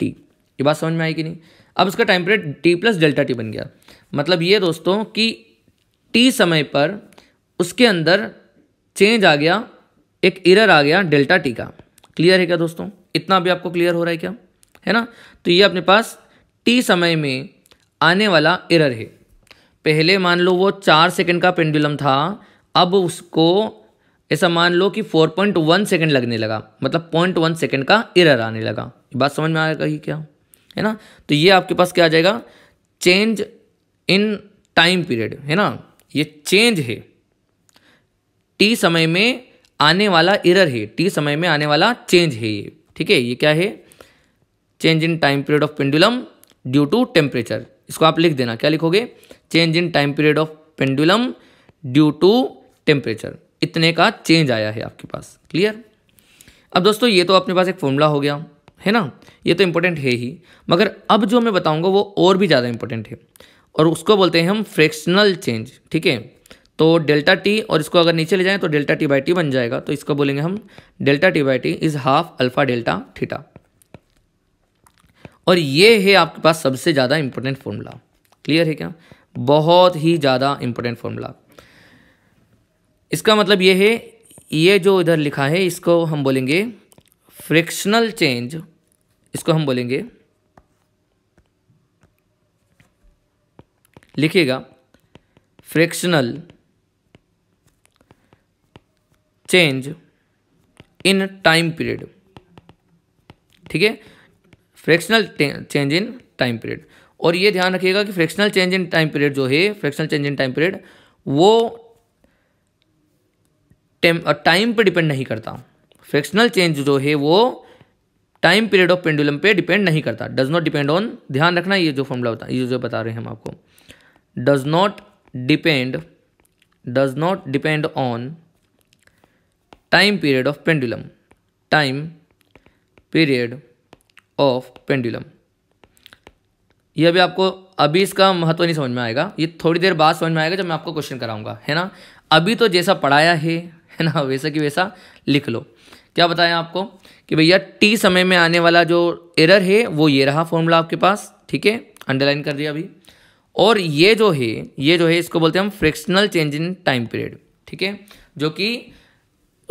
टी ये बात समझ में आई कि नहीं? अब उसका time period T plus delta T बन गया। मतलब ये दोस्तों कि टी समय पर उसके अंदर चेंज आ गया, एक इरर आ गया डेल्टा टी का। क्लियर है क्या दोस्तों? इतना भी आपको क्लियर हो रहा है क्या? है ना? तो ये अपने पास टी समय में आने वाला इरर है। पहले मान लो वो चार सेकंड का पेंडुलम था, अब उसको ऐसा मान लो कि फोर पॉइंट वन सेकेंड लगने लगा। मतलब पॉइंट वन सेकेंड का इरर आने लगा। बात समझ में आएगा ही क्या? है ना? तो ये आपके पास क्या आ जाएगा? चेंज इन टाइम पीरियड है ना? ये चेंज है। टी समय में आने वाला इरर है। टी समय में आने वाला चेंज है ये। ठीक है? ये क्या है? Change in time period of pendulum due to temperature इसको आप लिख देना। क्या लिखोगे? Change in time period of pendulum due to temperature इतने का चेंज आया है आपके पास। क्लियर अब दोस्तों, ये तो अपने पास एक फॉर्मूला हो गया। है ना? ये तो इम्पोर्टेंट है ही। मगर अब जो मैं बताऊँगा, वो और भी ज़्यादा इम्पोर्टेंट है। और उसको बोलते हैं हम फ्रैक्शनल चेंज ठीक है? तो डेल्टा टी और इसको अगर नीचे ले जाएँ तो डेल्टा टी बाई टी बन जाएगा। तो इसको बोलेंगे हम delta T by T is half alpha delta theta और ये है आपके पास सबसे ज़्यादा इम्पोर्टेंट फॉर्मूला क्लियर है क्या? बहुत ही ज़्यादा इम्पोर्टेंट फॉर्मूला इसका मतलब ये है, ये जो इधर लिखा है, इसको हम बोलेंगे फ्रिक्शनल चेंज इसको हम बोलेंगे। लिखिएगा। Fractional change in time period. ठीक है? Fractional change in time period. और ये ध्यान रखिएगा कि fractional change in time period जो है, fractional change in time period, वो टाइम पे डिपेंड नहीं करता। फ्रैक्शनल चेंज जो है, वो टाइम पीरियड ऑफ़ पेंडुलम पे डिपेंड नहीं करता। डज नॉट डिपेंड ऑन ध्यान रखना ये जो फॉर्मूला होता है ये जो बता रहे हैं हम आपको। Does not depend does not depend on time period of pendulum time period of pendulum ये अभी आपको, अभी इसका महत्व नहीं समझ में आएगा। ये थोड़ी देर बाद समझ में आएगा जब मैं आपको क्वेश्चन कराऊँगा, है ना? अभी तो जैसा पढ़ाया है है ना? वैसा कि वैसा लिख लो। क्या बताया आपको? कि भैया टी समय में आने वाला जो एरर है, वो ये रहा फॉर्मूला आपके पास, ठीक है? अंडरलाइन कर दिया अभी। और ये जो है, ये जो है, इसको बोलते हैं हम frictional change in time period ठीक है? जो कि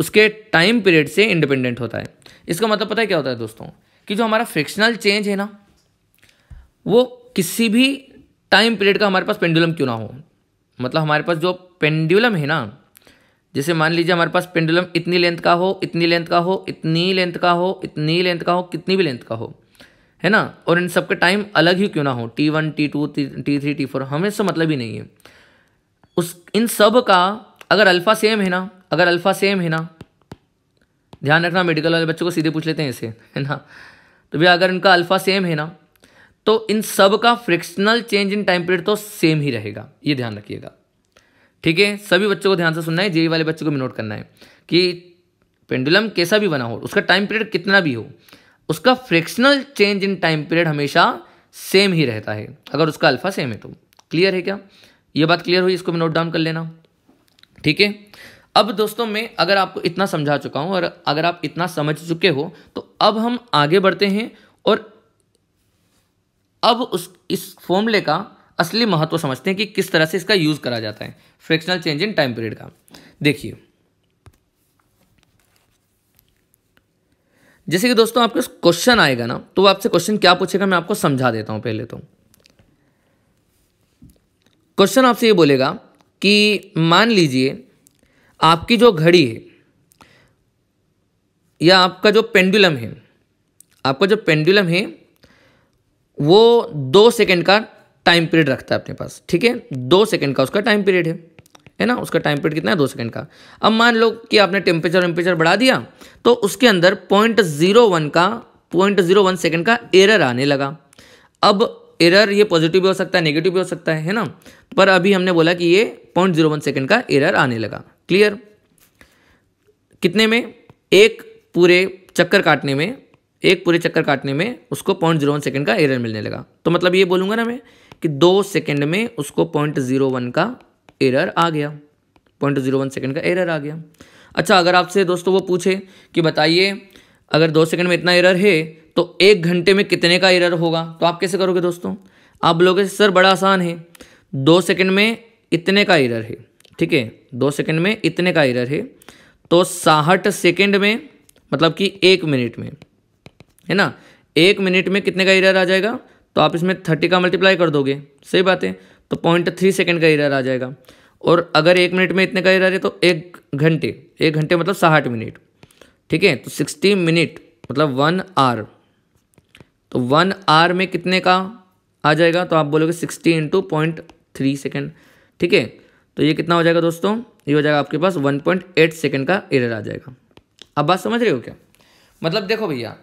उसके टाइम पीरियड से इंडिपेंडेंट होता है। इसका मतलब पता है क्या होता है दोस्तों? कि जो हमारा फ्रिक्शनल चेंज है ना, वो किसी भी टाइम पीरियड का हमारे पास पेंडुलम क्यों ना हो? मतलब हमारे पास जो पेंडुलम है ना जैसे मान लीजिए हमारे पास पेंडुलम इतनी लेंथ का हो, इतनी लेंथ का हो, इतनी लेंथ का हो, इतनी लेंथ का हो, कितनी भी लेंथ का हो, है ना? और इन सबके टाइम अलग ही क्यों ना हो? T one T two T three T four हमें सब मतलब ही नहीं है। उस, इन सब का अगर अल्फ़ा सेम है ना, अगर अल्फ़ा सेम है ना, ध्यान रखना मेडिकल वाले बच्चों को सीधे पूछ लेते हैं इसे, है ना? तो भैया अगर इनका अल्फ़ा सेम है ना तो इन सब का fractional change in time period तो सेम ही रहेगा, ये ध्यान रखिएगा। ठीक है? सभी बच्चों को ध्यान से सुनना है, जेई वाले बच्चों को भी नोट करना है कि पेंडुलम कैसा भी बना हो, उसका टाइम पीरियड कितना भी हो, उसका fractional change in time period हमेशा सेम ही रहता है। अगर उसका अल्फ़ा सेम है तो। क्लियर है क्या? ये बात क्लियर हुई, इसको भी नोट डाउन कर लेना। ठीक है? अब दोस्तों मैं अगर आपको इतना समझा चुका हूँ और अगर आप इतना समझ चुके हो तो अब हम आगे बढ़ते हैं और अब उस, इस फॉर्मूले का असली महत्व समझते हैं कि किस तरह से इसका यूज़ करा जाता है। Fractional change in time period का। देखिए। जैसे कि दोस्तों, आपके क्वेश्चन आएगा ना तो आपसे क्वेश्चन क्या पूछेगा, मैं आपको समझा देता हूँ पहले तो। क्वेश्चन आपसे ये बोलेगा कि, मान लीजिए, आपकी जो घड़ी है, या आपका जो पेंडुलम है, आपका जो पेंडुलम है, वो दो सेकंड का टाइम पीरियड रखता है अपने पास, ठीक है? दो सेकंड का उसका टाइम पीरियड है है ना? उसका टाइम पीरियड कितना है? दो सेकंड का। अब मान लो कि आपने टेम्परेचर वेम्परेचर बढ़ा दिया तो उसके अंदर पॉइंट ज़ीरो वन का पॉइंट ज़ीरो वन सेकेंड का एरर आने लगा। अब एरर ये पॉजिटिव भी हो सकता है नेगेटिव भी हो सकता है है ना? पर अभी हमने बोला कि ये पॉइंट ज़ीरो वन सेकेंड का एरर आने लगा। क्लियर कितने में? एक पूरे चक्कर काटने में एक पूरे चक्कर काटने में उसको पॉइंट ज़ीरो वन सेकेंड का एरर मिलने लगा। तो मतलब ये बोलूँगा ना मैं कि दो सेकेंड में उसको पॉइंट ज़ीरो वन का एरर आ गया। पॉइंट ज़ीरो वन सेकेंड का एरर आ गया। अच्छा अगर आपसे दोस्तों वो पूछे कि बताइए, अगर दो सेकंड में इतना एरर है तो एक घंटे में कितने का एरर होगा? तो आप कैसे करोगे दोस्तों? आप बोलोगे, सर, बड़ा आसान है। दो सेकंड में इतने का एरर है। ठीक है? दो सेकंड में इतने का एरर है। तो साठ सेकंड में मतलब कि एक मिनट में है ना? एक मिनट में कितने का एरर आ जाएगा? तो आप इसमें थर्टी का मल्टीप्लाई कर दोगे। सही बात है? तो पॉइंट थ्री सेकेंड का एरर आ जाएगा। और अगर एक मिनट में इतने का एरर है तो एक घंटे एक घंटे मतलब साठ मिनट ठीक है? तो सिक्सटी मिनट मतलब वन आर तो वन आर में कितने का आ जाएगा? तो आप बोलोगे sixty into point three second ठीक है? तो ये कितना हो जाएगा दोस्तों? ये हो जाएगा आपके पास वन पॉइंट एट सेकेंड का एरर आ जाएगा। अब बात समझ रहे हो क्या? मतलब देखो भैया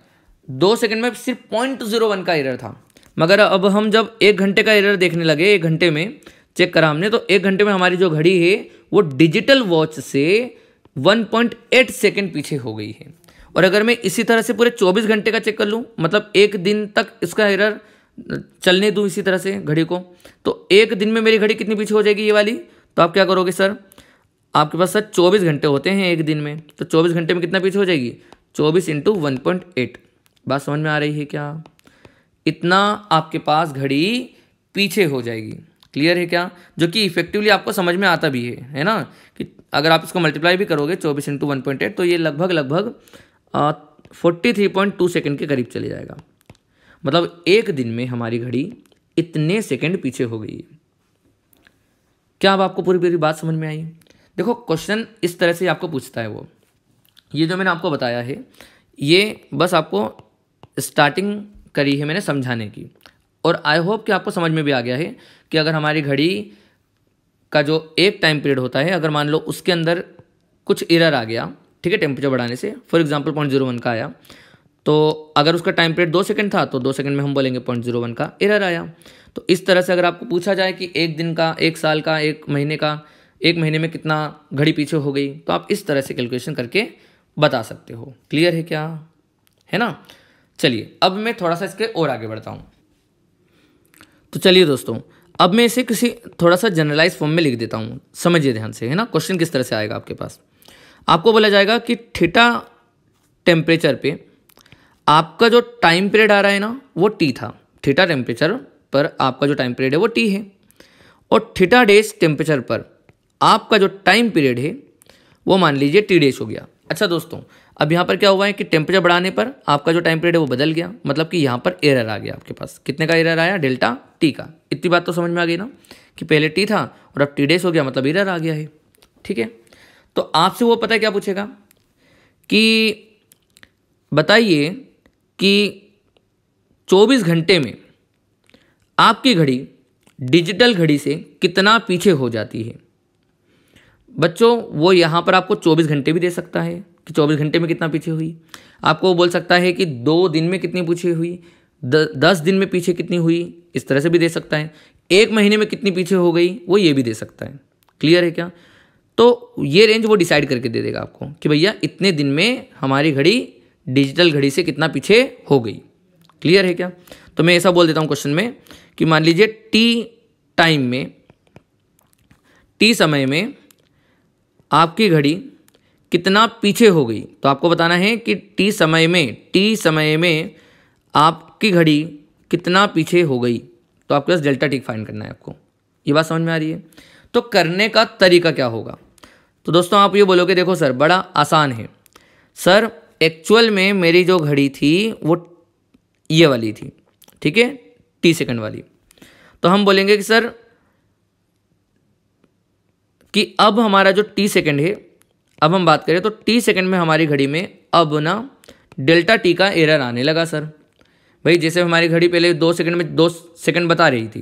दो सेकंड में सिर्फ़ पॉइंट ज़ीरो वन का एरर था। मगर अब हम जब एक घंटे का एरर देखने लगे, एक घंटे में चेक करा हमने तो एक घंटे में हमारी जो घड़ी है, वो डिजिटल वॉच से 1.8 सेकंड पीछे हो गई है। और अगर मैं इसी तरह से पूरे 24 घंटे का चेक कर लूँ मतलब एक दिन तक इसका एरर चलने दूँ इसी तरह से घड़ी को तो एक दिन में मेरी घड़ी कितनी पीछे हो जाएगी ये वाली? तो आप क्या करोगे सर? आपके पास सर चौबीस घंटे होते हैं एक दिन में तो चौबीस घंटे में कितना पीछे हो जाएगी? चौबीस इंटू वन पॉइंट एट बात समझ में आ रही है क्या? इतना आपके पास घड़ी पीछे हो जाएगी। क्लियर है क्या? जो कि इफेक्टिवली आपको समझ में आता भी है है ना? कि अगर आप इसको मल्टीप्लाई भी करोगे, चौबीस इंटू वन पॉइंट एट तो ये लगभग लगभग forty three point two second के करीब चले जाएगा। मतलब एक दिन में हमारी घड़ी इतने सेकेंड पीछे हो गई है। क्या अब आपको पूरी पूरी बात समझ में आई? देखो क्वेश्चन इस तरह से आपको पूछता है वो। ये जो मैंने आपको बताया है, ये बस आपको स्टार्टिंग करी है मैंने समझाने की। और आई होप कि आपको समझ में भी आ गया है कि अगर हमारी घड़ी का जो एक टाइम पीरियड होता है, अगर मान लो उसके अंदर कुछ एरर आ गया, ठीक है टेम्परेचर बढ़ाने से for example point zero one का आया तो अगर उसका टाइम पीरियड दो सेकंड था तो दो सेकंड में हम बोलेंगे पॉइंट ज़ीरो वन का एरर आया। तो इस तरह से अगर आपको पूछा जाए कि एक दिन का, एक साल का, एक महीने का, एक महीने में कितना घड़ी पीछे हो गई तो आप इस तरह से कैलकुलेशन करके बता सकते हो। क्लियर है क्या? है ना? चलिए, अब मैं थोड़ा सा इसके और आगे बढ़ता हूँ। तो चलिए दोस्तों, अब मैं इसे किसी थोड़ा सा जनरलाइज फॉर्म में लिख देता हूँ। समझिए ध्यान से, है ना? क्वेश्चन किस तरह से आएगा आपके पास? आपको बोला जाएगा कि थीटा टेम्परेचर पे आपका जो टाइम पीरियड आ रहा है ना, वो टी था। थीटा टेम्परेचर पर आपका जो टाइम पीरियड है वो टी है। और थीटा डेज़ टेम्परेचर पर आपका जो टाइम पीरियड है, वो मान लीजिए टी डेज़ हो गया। अच्छा दोस्तों अब यहाँ पर क्या हुआ है कि टेम्परेचर बढ़ाने पर आपका जो टाइम पीरियड है वो बदल गया। मतलब कि यहाँ पर एरर आ गया आपके पास। कितने का एरर आया? डेल्टा टी का। इतनी बात तो समझ में आ गई ना? कि पहले टी था और अब टी डेस हो गया मतलब एरर आ गया है। ठीक है? तो आपसे वो पता है क्या पूछेगा? कि बताइए कि 24 घंटे में आपकी घड़ी डिजिटल घड़ी से कितना पीछे हो जाती है? बच्चों, वो यहाँ पर आपको 24 घंटे भी दे सकता है। कि 24 घंटे में कितना पीछे हुई। आपको वो बोल सकता है कि दो दिन में कितनी पीछे हुई द, दस दिन में पीछे कितनी हुई इस तरह से भी दे सकता है। एक महीने में कितनी पीछे हो गई वो ये भी दे सकता है। क्लियर है क्या? तो ये रेंज वो डिसाइड करके दे देगा आपको कि भैया इतने दिन में हमारी घड़ी डिजिटल घड़ी से कितना पीछे हो गई। क्लियर है क्या? तो मैं ऐसा बोल देता हूँ क्वेश्चन में कि मान लीजिए टी टाइम में टी समय में आपकी घड़ी कितना पीछे हो गई। तो आपको बताना है कि टी समय में, टी समय में आपकी घड़ी कितना पीछे हो गई। तो आपके पास डेल्टा टी फाइंड करना है आपको। ये बात समझ में आ रही है? तो करने का तरीका क्या होगा? तो दोस्तों, आप ये बोलोगे, देखो सर, बड़ा आसान है। सर एक्चुअल में मेरी जो घड़ी थी, वो ये वाली थी, ठीक है? टी सेकंड वाली। तो हम बोलेंगे कि सर, कि अब हमारा जो टी सेकंड है अब हम बात करें तो टी सेकेंड में हमारी घड़ी में अब ना डेल्टा टी का एरर आने लगा सर भाई, जैसे हमारी घड़ी पहले दो सेकंड में दो सेकंड बता रही थी।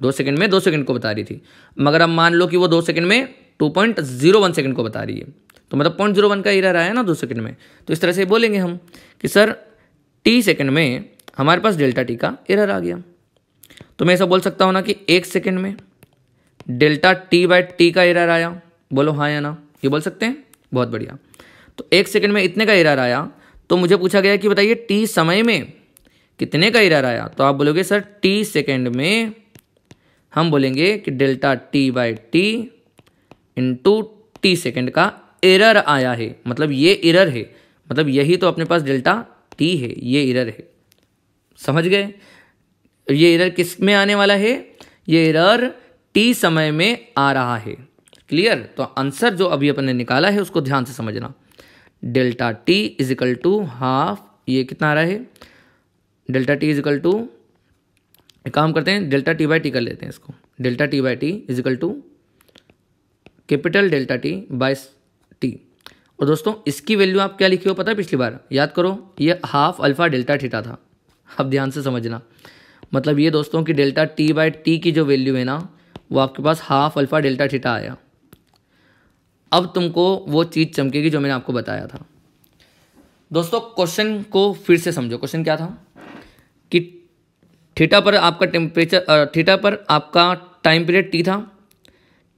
दो सेकंड में दो सेकंड को बता रही थी। मगर अब मान लो कि वो दो सेकंड में two point zero one second को बता रही है। तो मतलब पॉइंट ज़ीरो वन का एरर आया ना दो सेकंड में। तो इस तरह से बोलेंगे हम कि सर टी सेकंड में हमारे पास डेल्टा टी का एरर आ गया। तो मैं ऐसा बोल सकता हूँ ना कि एक सेकंड में डेल्टा टी बाय टी का एरर आया। बोलो हाँ या ना। ये बोल सकते हैं? बहुत बढ़िया। तो एक सेकंड में इतने का एरर आया तो मुझे पूछा गया कि बताइए टी समय में कितने का एरर आया? तो आप बोलोगे, सर टी सेकंड में हम बोलेंगे कि delta T by T into T second का एरर आया है। मतलब ये एरर है। मतलब यही तो अपने पास डेल्टा टी है, ये एरर है। समझ गए? ये एरर किसमें आने वाला है? ये एरर टी समय में आ रहा है। क्लियर? तो आंसर जो अभी अपन ने निकाला है, उसको ध्यान से समझना। Delta T equal to half, ये कितना आ रहा है? डेल्टा टी इजिकल टू काम करते हैं, डेल्टा टी बाई टी कर लेते हैं इसको। Delta T by T equal to capital delta T by T. और दोस्तों, इसकी वैल्यू आप क्या लिखी हो पता है पिछली बार? याद करो, ये हाफ़ अल्फ़ा डेल्टा थीटा था। अब ध्यान से समझना। मतलब ये दोस्तों की डेल्टा टी बाई टी की जो वैल्यू है ना, वो आपके पास हाफ़ अल्फ़ा डेल्टा थीटा आया। अब तुमको वो चीज़ चमकेगी जो मैंने आपको बताया था। दोस्तों क्वेश्चन को फिर से समझो। क्वेश्चन क्या था? कि थीटा पर आपका टेम्परेचर थीटा पर आपका टाइम पीरियड टी था।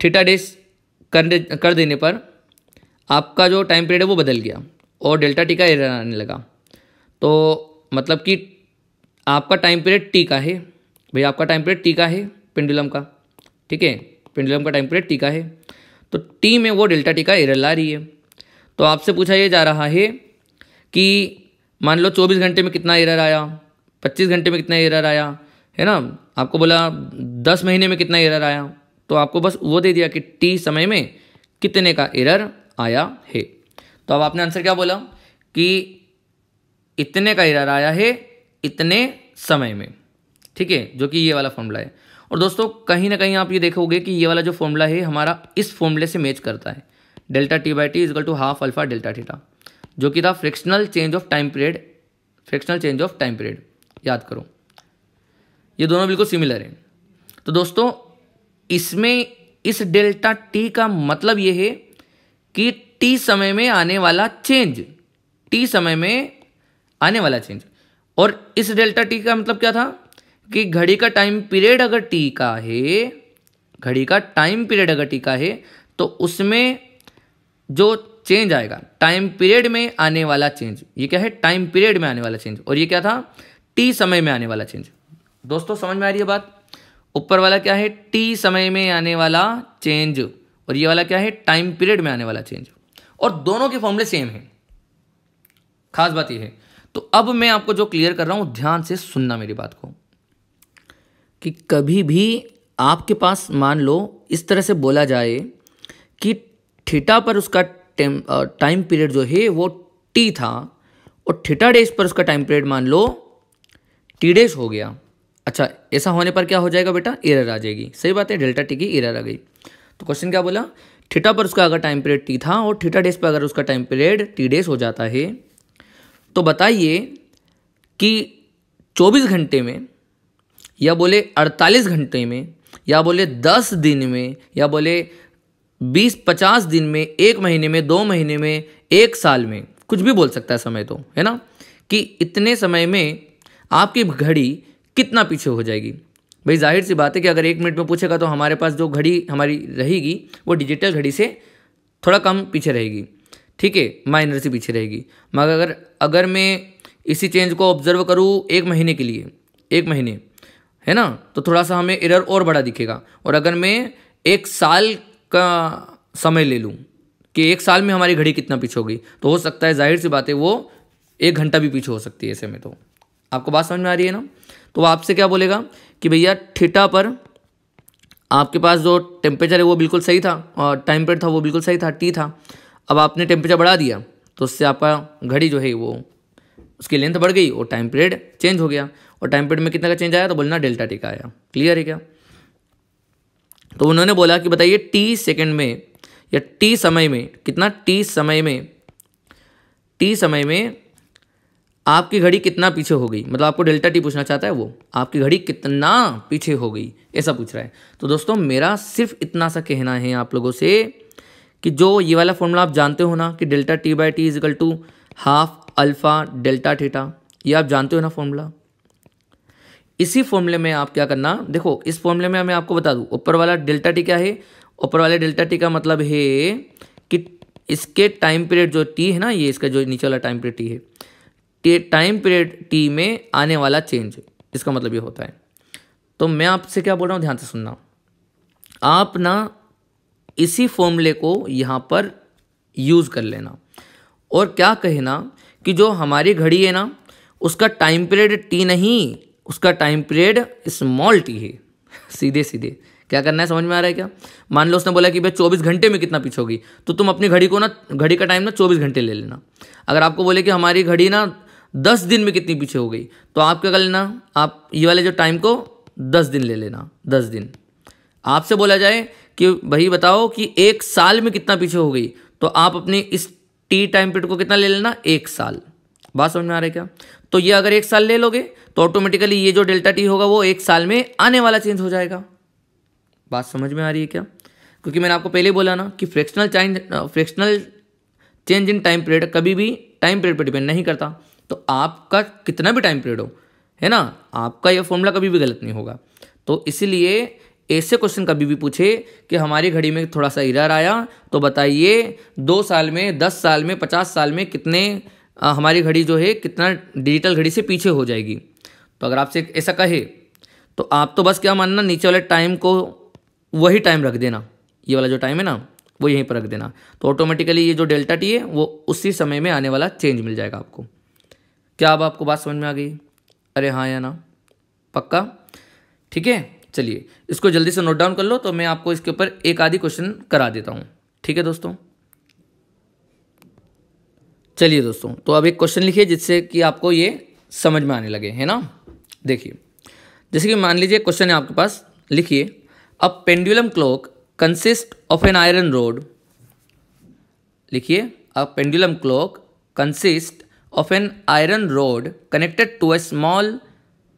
थीटा डेज़ कर कर देने पर आपका जो टाइम पीरियड है वो बदल गया और डेल्टा टी का एरर आने लगा। तो मतलब कि आपका टाइम पीरियड टी का है। भाई आपका टाइम पीरियड टी का है पेंडुलम का। ठीक है? पेंडुलम का टाइम पीरियड टी का है। तो टी में वो डेल्टा टी का एरर ला रही है। तो आपसे पूछा ये जा रहा है कि मान लो चौबीस घंटे में कितना एरर आया, पच्चीस घंटे में कितना एरर आया, है ना? आपको बोला दस महीने में कितना एरर आया तो आपको बस वो दे दिया कि टी समय में कितने का एरर आया है। तो अब आपने आंसर क्या बोला? कि इतने का एरर आया है इतने समय में। ठीक है? जो कि ये वाला फॉर्मूला है। और दोस्तों, कहीं ना कहीं आप ये देखोगे कि ये वाला जो फॉर्मूला है, हमारा इस फॉर्मूले से मैच करता है। Delta T by T equal to half alpha delta theta जो कि था fractional change of time period fractional change of time period याद करो, ये दोनों बिल्कुल सिमिलर हैं। तो दोस्तों, इसमें इस डेल्टा टी का मतलब ये है कि टी समय में आने वाला चेंज टी समय में आने वाला चेंज और इस डेल्टा टी का मतलब क्या था? कि घड़ी का टाइम पीरियड अगर टी का है, घड़ी का टाइम पीरियड अगर टी का है तो उसमें जो चेंज आएगा टाइम पीरियड में आने वाला चेंज ये क्या है? टाइम पीरियड में आने वाला चेंज और ये क्या था? टी समय में आने वाला चेंज दोस्तों, समझ में आ रही है बात? ऊपर वाला क्या है? टी समय में आने वाला चेंज और ये वाला क्या है? टाइम पीरियड में आने वाला चेंज और दोनों के फॉर्मूले सेम है। खास बात यह है। तो अब मैं आपको जो क्लियर कर रहा हूँ, ध्यान से सुनना मेरी बात को। कि कभी भी आपके पास मान लो इस तरह से बोला जाए कि थीटा पर उसका टाइम पीरियड जो है वो टी था और थीटा डेज़ पर उसका टाइम पीरियड मान लो टी डेज़ हो गया। अच्छा ऐसा होने पर क्या हो जाएगा बेटा? एरर आ जाएगी। सही बात है डेल्टा टी की एरर आ गई। तो क्वेश्चन क्या बोला? थीटा पर उसका अगर टाइम पीरियड टी था और थीटा डेज़ पर अगर उसका टाइम पीरियड टी डेज़ हो जाता है तो बताइए कि 24 घंटे में या बोले 48 घंटे में, या बोले 10 दिन में, या बोले 20-50 दिन में, एक महीने में, दो महीने में, एक साल में, कुछ भी बोल सकता है समय तो है ना? कि इतने समय में आपकी घड़ी कितना पीछे हो जाएगी। भाई ज़ाहिर सी बात है कि अगर एक मिनट में पूछेगा तो हमारे पास जो घड़ी हमारी रहेगी, वो डिजिटल घड़ी से थोड़ा कम पीछे रहेगी। ठीक है, माइनर से पीछे रहेगी। मगर अगर अगर मैं इसी चेंज को ऑब्ज़र्व करूँ एक महीने के लिए, एक महीने है ना? तो थोड़ा सा हमें एरर और बड़ा दिखेगा। और अगर मैं एक साल का समय ले लूँ, कि एक साल में हमारी घड़ी कितना पीछे होगी तो हो सकता है ज़ाहिर सी बात है वो एक घंटा भी पीछे हो सकती है ऐसे में तो। आपको बात समझ में आ रही है ना? तो आपसे क्या बोलेगा कि भैया थीटा पर आपके पास जो टेम्परेचर है वो बिल्कुल सही था, और टाइम पीरियड था वो बिल्कुल सही था टी था। अब आपने टेम्परेचर बढ़ा दिया तो उससे आपका घड़ी जो है वो, उसकी लेंथ बढ़ गई, और टाइम पीरियड चेंज हो गया। और टाइम पीरियड में कितना का चेंज आया? तो बोलना डेल्टा टी का आया। क्लियर है क्या? तो उन्होंने बोला कि बताइए टी सेकेंड में या टी समय में, कितना टी समय में टी समय में आपकी घड़ी कितना पीछे हो गई? मतलब आपको डेल्टा टी पूछना चाहता है वो, आपकी घड़ी कितना पीछे हो गई? ऐसा पूछ रहा है। तो दोस्तों, मेरा सिर्फ़ इतना सा कहना है आप लोगों से कि जो ये वाला फॉर्मूला आप जानते हो ना, कि delta T by T equal to half alpha delta theta ये आप जानते हो ना फॉर्मूला इसी फॉर्मूले में आप क्या करना, देखो, इस फॉर्मूले में मैं आपको बता दूँ, ऊपर वाला डेल्टा टी क्या है? ऊपर वाले डेल्टा टी का मतलब है कि इसके टाइम पीरियड जो टी है ना, ये इसका जो नीचे वाला टाइम पीरियड टी है टाइम पीरियड टी में आने वाला चेंज, इसका मतलब ये होता है। तो मैं आपसे क्या बोल रहा हूँ? ध्यान से सुनना। आप ना इसी फॉर्मूले को यहाँ पर यूज़ कर लेना। और क्या कहना कि जो हमारी घड़ी है ना, उसका टाइम पीरियड टी नहीं उसका टाइम पीरियड स्मॉल टी है। सीधे सीधे। क्या करना है, समझ में आ रहा है क्या? मान लो उसने बोला कि भाई चौबीस घंटे में कितना पीछे होगी तो तुम अपनी घड़ी को ना, घड़ी का टाइम ना चौबीस घंटे ले लेना। अगर आपको बोले कि हमारी घड़ी ना दस दिन में कितनी पीछे हो गई तो आप क्या कर लेना? आप ये वाले जो टाइम को दस दिन ले लेना, दस दिन। आपसे बोला जाए कि भाई बताओ कि एक साल में कितना पीछे हो गई तो आप अपनी इस टी टाइम पीरियड को कितना ले लेना? एक साल। बात समझ में आ रहा है क्या? तो ये अगर एक साल ले लोगे तो ऑटोमेटिकली ये जो डेल्टा टी होगा वो एक साल में आने वाला चेंज हो जाएगा। बात समझ में आ रही है क्या? क्योंकि मैंने आपको पहले बोला ना कि fractional change fractional change in time period कभी भी टाइम पीरियड पर डिपेंड नहीं करता। तो आपका कितना भी टाइम पीरियड हो, है ना? आपका यह फॉर्मूला कभी भी गलत नहीं होगा। तो इसीलिए ऐसे क्वेश्चन कभी भी पूछे कि हमारी घड़ी में थोड़ा सा इरर आया तो बताइए दो साल में, दस साल में, पचास साल में कितने हमारी घड़ी जो है कितना डिजिटल घड़ी से पीछे हो जाएगी। तो अगर आपसे ऐसा कहे तो आप तो बस क्या मानना, नीचे वाले टाइम को वही टाइम रख देना। ये वाला जो टाइम है ना, वो यहीं पर रख देना। तो ऑटोमेटिकली ये जो डेल्टा टी है, वो उसी समय में आने वाला चेंज मिल जाएगा आपको। क्या अब आपको बात समझ में आ गई? अरे हाँ या ना? पक्का? ठीक है, चलिए। इसको जल्दी से नोट डाउन कर लो तो मैं आपको इसके ऊपर एक आधी क्वेश्चन करा देता हूँ। ठीक है दोस्तों? चलिए दोस्तों तो अब एक क्वेश्चन लिखिए जिससे कि आपको ये समझ में आने लगे, है ना? देखिए, जैसे कि मान लीजिए क्वेश्चन है आपके पास, लिखिए a pendulum clock consist of an iron rod लिखिए a pendulum clock consist of an iron rod connected to a small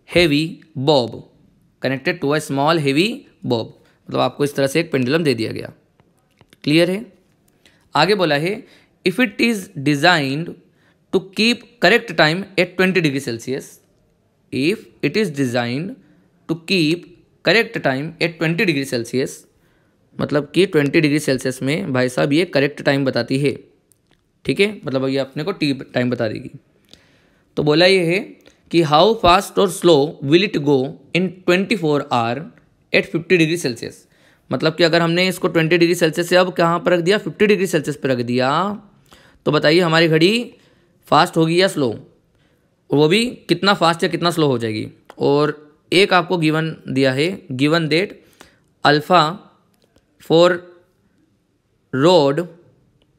heavy bob connected to a small heavy bob मतलब आपको इस तरह से एक पेंडुलम दे दिया गया। क्लियर है? आगे बोला है if it is designed to keep correct time at twenty degree Celsius if it is designed to keep correct time at twenty degree Celsius मतलब कि ट्वेंटी डिग्री सेल्सियस में भाई साहब ये करेक्ट टाइम बताती है। ठीक है? मतलब ये अपने को टी टाइम बता देगी। तो बोला ये है कि हाउ फास्ट और slow will it go in twenty four hour at fifty degree Celsius मतलब कि अगर हमने इसको ट्वेंटी डिग्री सेल्सियस से अब कहाँ पर रख दिया? फिफ्टी डिग्री सेल्सियस पर रख दिया। तो बताइए, हमारी घड़ी फास्ट होगी या स्लो? वो भी कितना फास्ट या कितना स्लो हो जाएगी? और एक आपको गिवन दिया है, given data, alpha for rod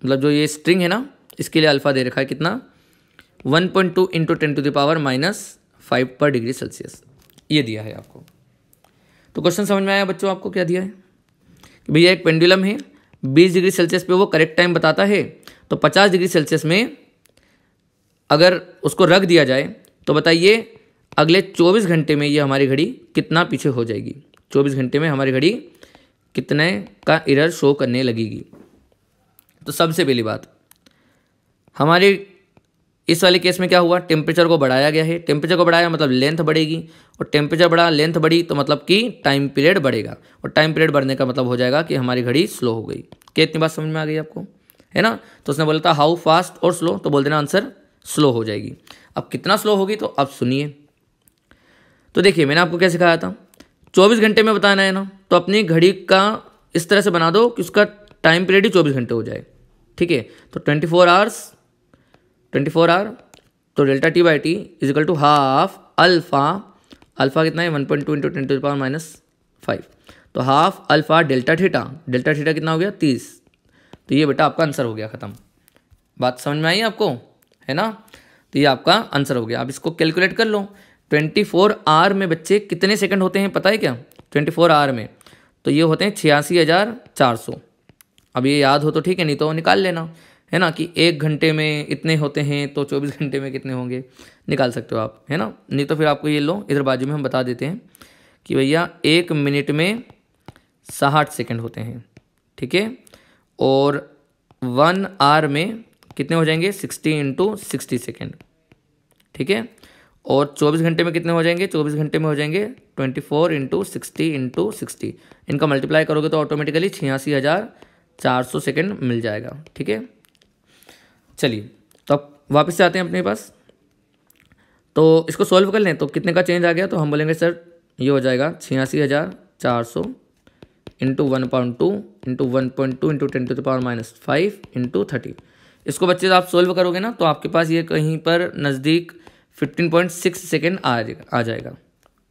मतलब जो ये स्ट्रिंग है ना, इसके लिए अल्फ़ा दे रखा है कितना? One point two into ten to the power minus five per degree Celsius. ये दिया है आपको। तो क्वेश्चन समझ में आया बच्चों आपको क्या दिया है? भैया एक पेंडुलम है, बीस डिग्री सेल्सियस पे वो करेक्ट टाइम बताता है तो पचास डिग्री सेल्सियस में अगर उसको रख दिया जाए तो बताइए अगले 24 घंटे में ये हमारी घड़ी कितना पीछे हो जाएगी? 24 घंटे में हमारी घड़ी कितने का इरर शो करने लगेगी? तो सबसे पहली बात, हमारे इस वाले केस में क्या हुआ? टेम्परेचर को बढ़ाया गया है। टेम्परेचर को बढ़ाया मतलब लेंथ बढ़ेगी। और टेम्परेचर बढ़ा लेंथ बढ़ी तो मतलब कि टाइम पीरियड बढ़ेगा। और टाइम पीरियड बढ़ने का मतलब हो जाएगा कि हमारी घड़ी स्लो हो गई। क्या इतनी बात समझ में आ गई आपको? है ना? तो उसने बोला था हाउ फास्ट और स्लो तो बोल देना आंसर स्लो हो जाएगी। अब कितना स्लो होगी तो अब सुनिए। तो देखिए, मैंने आपको क्या सिखाया था? चौबीस घंटे में बताना है ना तो अपनी घड़ी का इस तरह से बना दो कि उसका टाइम पीरियड ही चौबीस घंटे हो जाए। ठीक है? तो twenty four hours twenty four hour तो delta T by T equal to half alpha alpha कितना है? One point two into ten to power minus five तो half alpha delta theta delta theta कितना हो गया? तीस. तो ये बेटा आपका आंसर हो गया, ख़त्म. बात समझ में आई आपको? है ना? तो ये आपका आंसर हो गया. आप इसको कैलकुलेट कर लो. ट्वेंटी फोर आवर में बच्चे कितने सेकंड होते हैं, पता है क्या? ट्वेंटी फोर आवर में. तो ये होते हैं छियासी हज़ार चार सौ. अब ये याद हो तो ठीक है, नहीं तो निकाल लेना. है ना, कि एक घंटे में इतने होते हैं तो चौबीस [LAUGHS] घंटे में कितने होंगे? निकाल सकते हो आप, है ना? नहीं तो फिर आपको ये लो, इधर बाजू में हम बता देते हैं कि भैया एक मिनट में साठ सेकेंड होते हैं, ठीक है? और वन आर में कितने हो जाएँगे? सिक्सटी इंटू सिक्सटी सेकेंड, ठीक है? और 24 घंटे में कितने हो जाएँगे? 24 घंटे में हो जाएँगे 24 four into sixty into sixty. इनका मल्टीप्लाई करोगे तो ऑटोमेटिकली छियासी हज़ार चार सौ सेकेंड मिल जाएगा, ठीक है? चलिए तो अब वापस से आते हैं अपने पास। तो इसको सॉल्व कर लें तो कितने का चेंज आ गया? तो हम बोलेंगे, सर, ये हो जाएगा छियासी हज़ार चार सौ into one point two into one point two into ten to the power minus five into thirty इसको बच्चे आप सोल्व करोगे ना तो आपके पास ये कहीं पर नज़दीक फिफ्टीन पॉइंट सिक्स सेकेंड आ जाएगा आ जाएगा।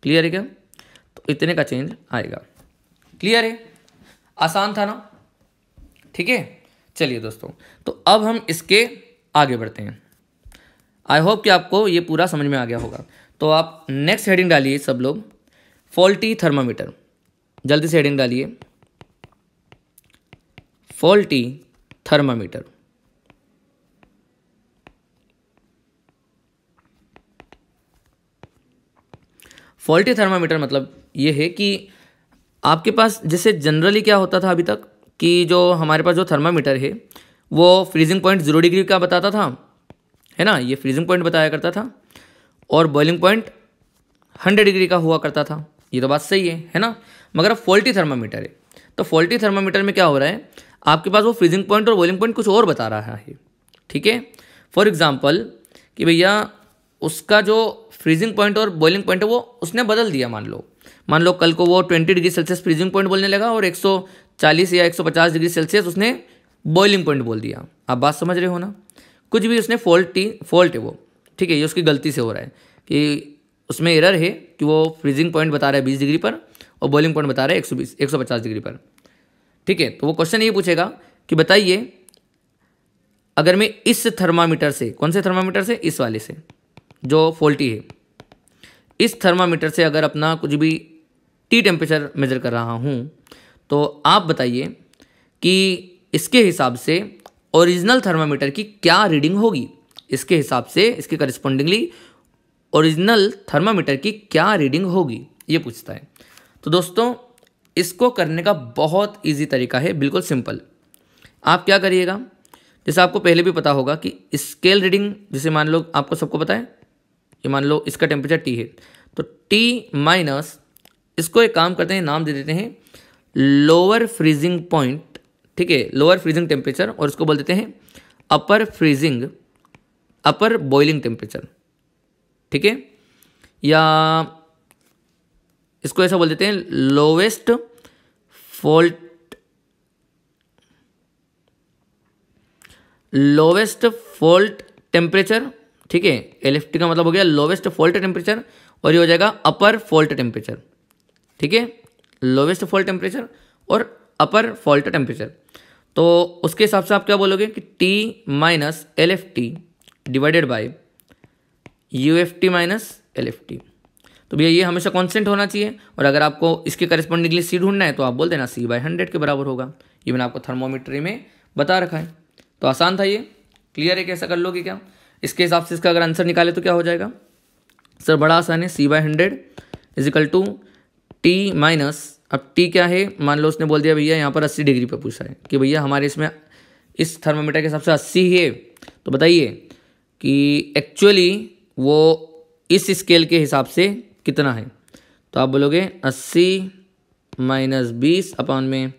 क्लियर है क्या? तो इतने का चेंज आएगा। क्लियर है? आसान था ना? ठीक है? चलिए दोस्तों तो अब हम इसके आगे बढ़ते हैं। आई होप कि आपको ये पूरा समझ में आ गया होगा। तो आप नेक्स्ट हेडिंग डालिए सब लोग फॉल्टी थर्मामीटर जल्दी से हेडिंग डालिए। फॉल्टी थर्मामीटर फॉल्टी थर्मामीटर मतलब ये है कि आपके पास जैसे जनरली क्या होता था अभी तक? कि जो हमारे पास जो थर्मामीटर है, वो फ्रीजिंग पॉइंट ज़ीरो डिग्री का बताता था, है ना? ये फ्रीजिंग पॉइंट बताया करता था और बॉइलिंग पॉइंट हंड्रेड डिग्री का हुआ करता था। ये तो बात सही है है ना? मगर अब फॉल्टी थर्मामीटर है। तो फॉल्टी थर्मामीटर में क्या हो रहा है? आपके पास वो फ्रीजिंग पॉइंट और बॉइलिंग पॉइंट कुछ और बता रहा है, ठीक है? फॉर एग्ज़ाम्पल कि भैया उसका जो फ्रीजिंग पॉइंट और बॉइलिंग पॉइंट है, वो उसने बदल दिया, मान लो। मान लो कल को वो twenty degree Celsius freezing point बोलने लगा और एक सौ चालीस या एक सौ पचास डिग्री सेल्सियस उसने बॉइलिंग पॉइंट बोल दिया। आप बात समझ रहे हो ना? कुछ भी उसने फॉल्टी फॉल्ट है वो। ठीक है, ये उसकी गलती से हो रहा है कि उसमें एरर है कि वो फ्रीजिंग पॉइंट बता रहा है बीस डिग्री पर और बॉइलिंग पॉइंट बता रहा है एक सौ बीस एक सौ पचास डिग्री पर। ठीक है तो वो क्वेश्चन ये पूछेगा कि बताइए, अगर मैं इस थर्मामीटर से कौन से थर्मामीटर से? इस वाले से, जो फॉल्टी है। इस थर्मामीटर से अगर अपना कुछ भी टी टेम्परेचर मेज़र कर रहा हूँ तो आप बताइए कि इसके हिसाब से ओरिजिनल थर्मामीटर की क्या रीडिंग होगी? इसके हिसाब से, इसके करस्पॉन्डिंगली ओरिजिनल थर्मामीटर की क्या रीडिंग होगी? ये पूछता है। तो दोस्तों, इसको करने का बहुत इजी तरीका है, बिल्कुल सिंपल आप क्या करिएगा? जैसे आपको पहले भी पता होगा कि स्केल रीडिंग जैसे मान लो, आपको सबको पता है? ये मान लो, इसका टेम्परेचर टी है। तो टी माइनस इसको एक काम करते हैं, नाम दे देते हैं लोअर फ्रीजिंग पॉइंट ठीक है लोअर फ्रीजिंग टेम्परेचर और उसको बोल देते हैं upper freezing upper boiling temperature ठीक है? या इसको ऐसा बोल देते हैं lowest fault lowest fault temperature ठीक है? एलएफटी का मतलब हो गया लोवेस्ट फॉल्ट टेम्परेचर और ये हो जाएगा अपर फॉल्ट टेम्परेचर ठीक है? लोवेस्ट फॉल्ट टेम्परेचर और अपर फॉल्ट टेम्परेचर तो उसके हिसाब से आप क्या बोलोगे कि T minus L F T divided by U F T minus L F T तो भैया ये हमेशा कांस्टेंट होना चाहिए और अगर आपको इसके करस्पॉन्डिंगली सी ढूंढना है तो आप बोल देना सी बाई हंड्रेड के बराबर होगा. ये मैंने आपको थर्मोमीट्री में बता रखा है. तो आसान था ये. क्लियर है कैसा कर लोगे क्या? इसके हिसाब से इसका अगर आंसर निकाले तो क्या हो जाएगा? सर बड़ा आसान है. C by hundred equal to T minus, अब टी क्या है? मान लो उसने बोल दिया, भैया, यहाँ पर अस्सी डिग्री पर पूछा है कि भैया, हमारे इसमें इस थर्मोमीटर के हिसाब से अस्सी है। तो बताइए कि एक्चुअली वो इस स्केल के हिसाब से कितना है? तो आप बोलोगे अस्सी माइनस बीस अपॉन में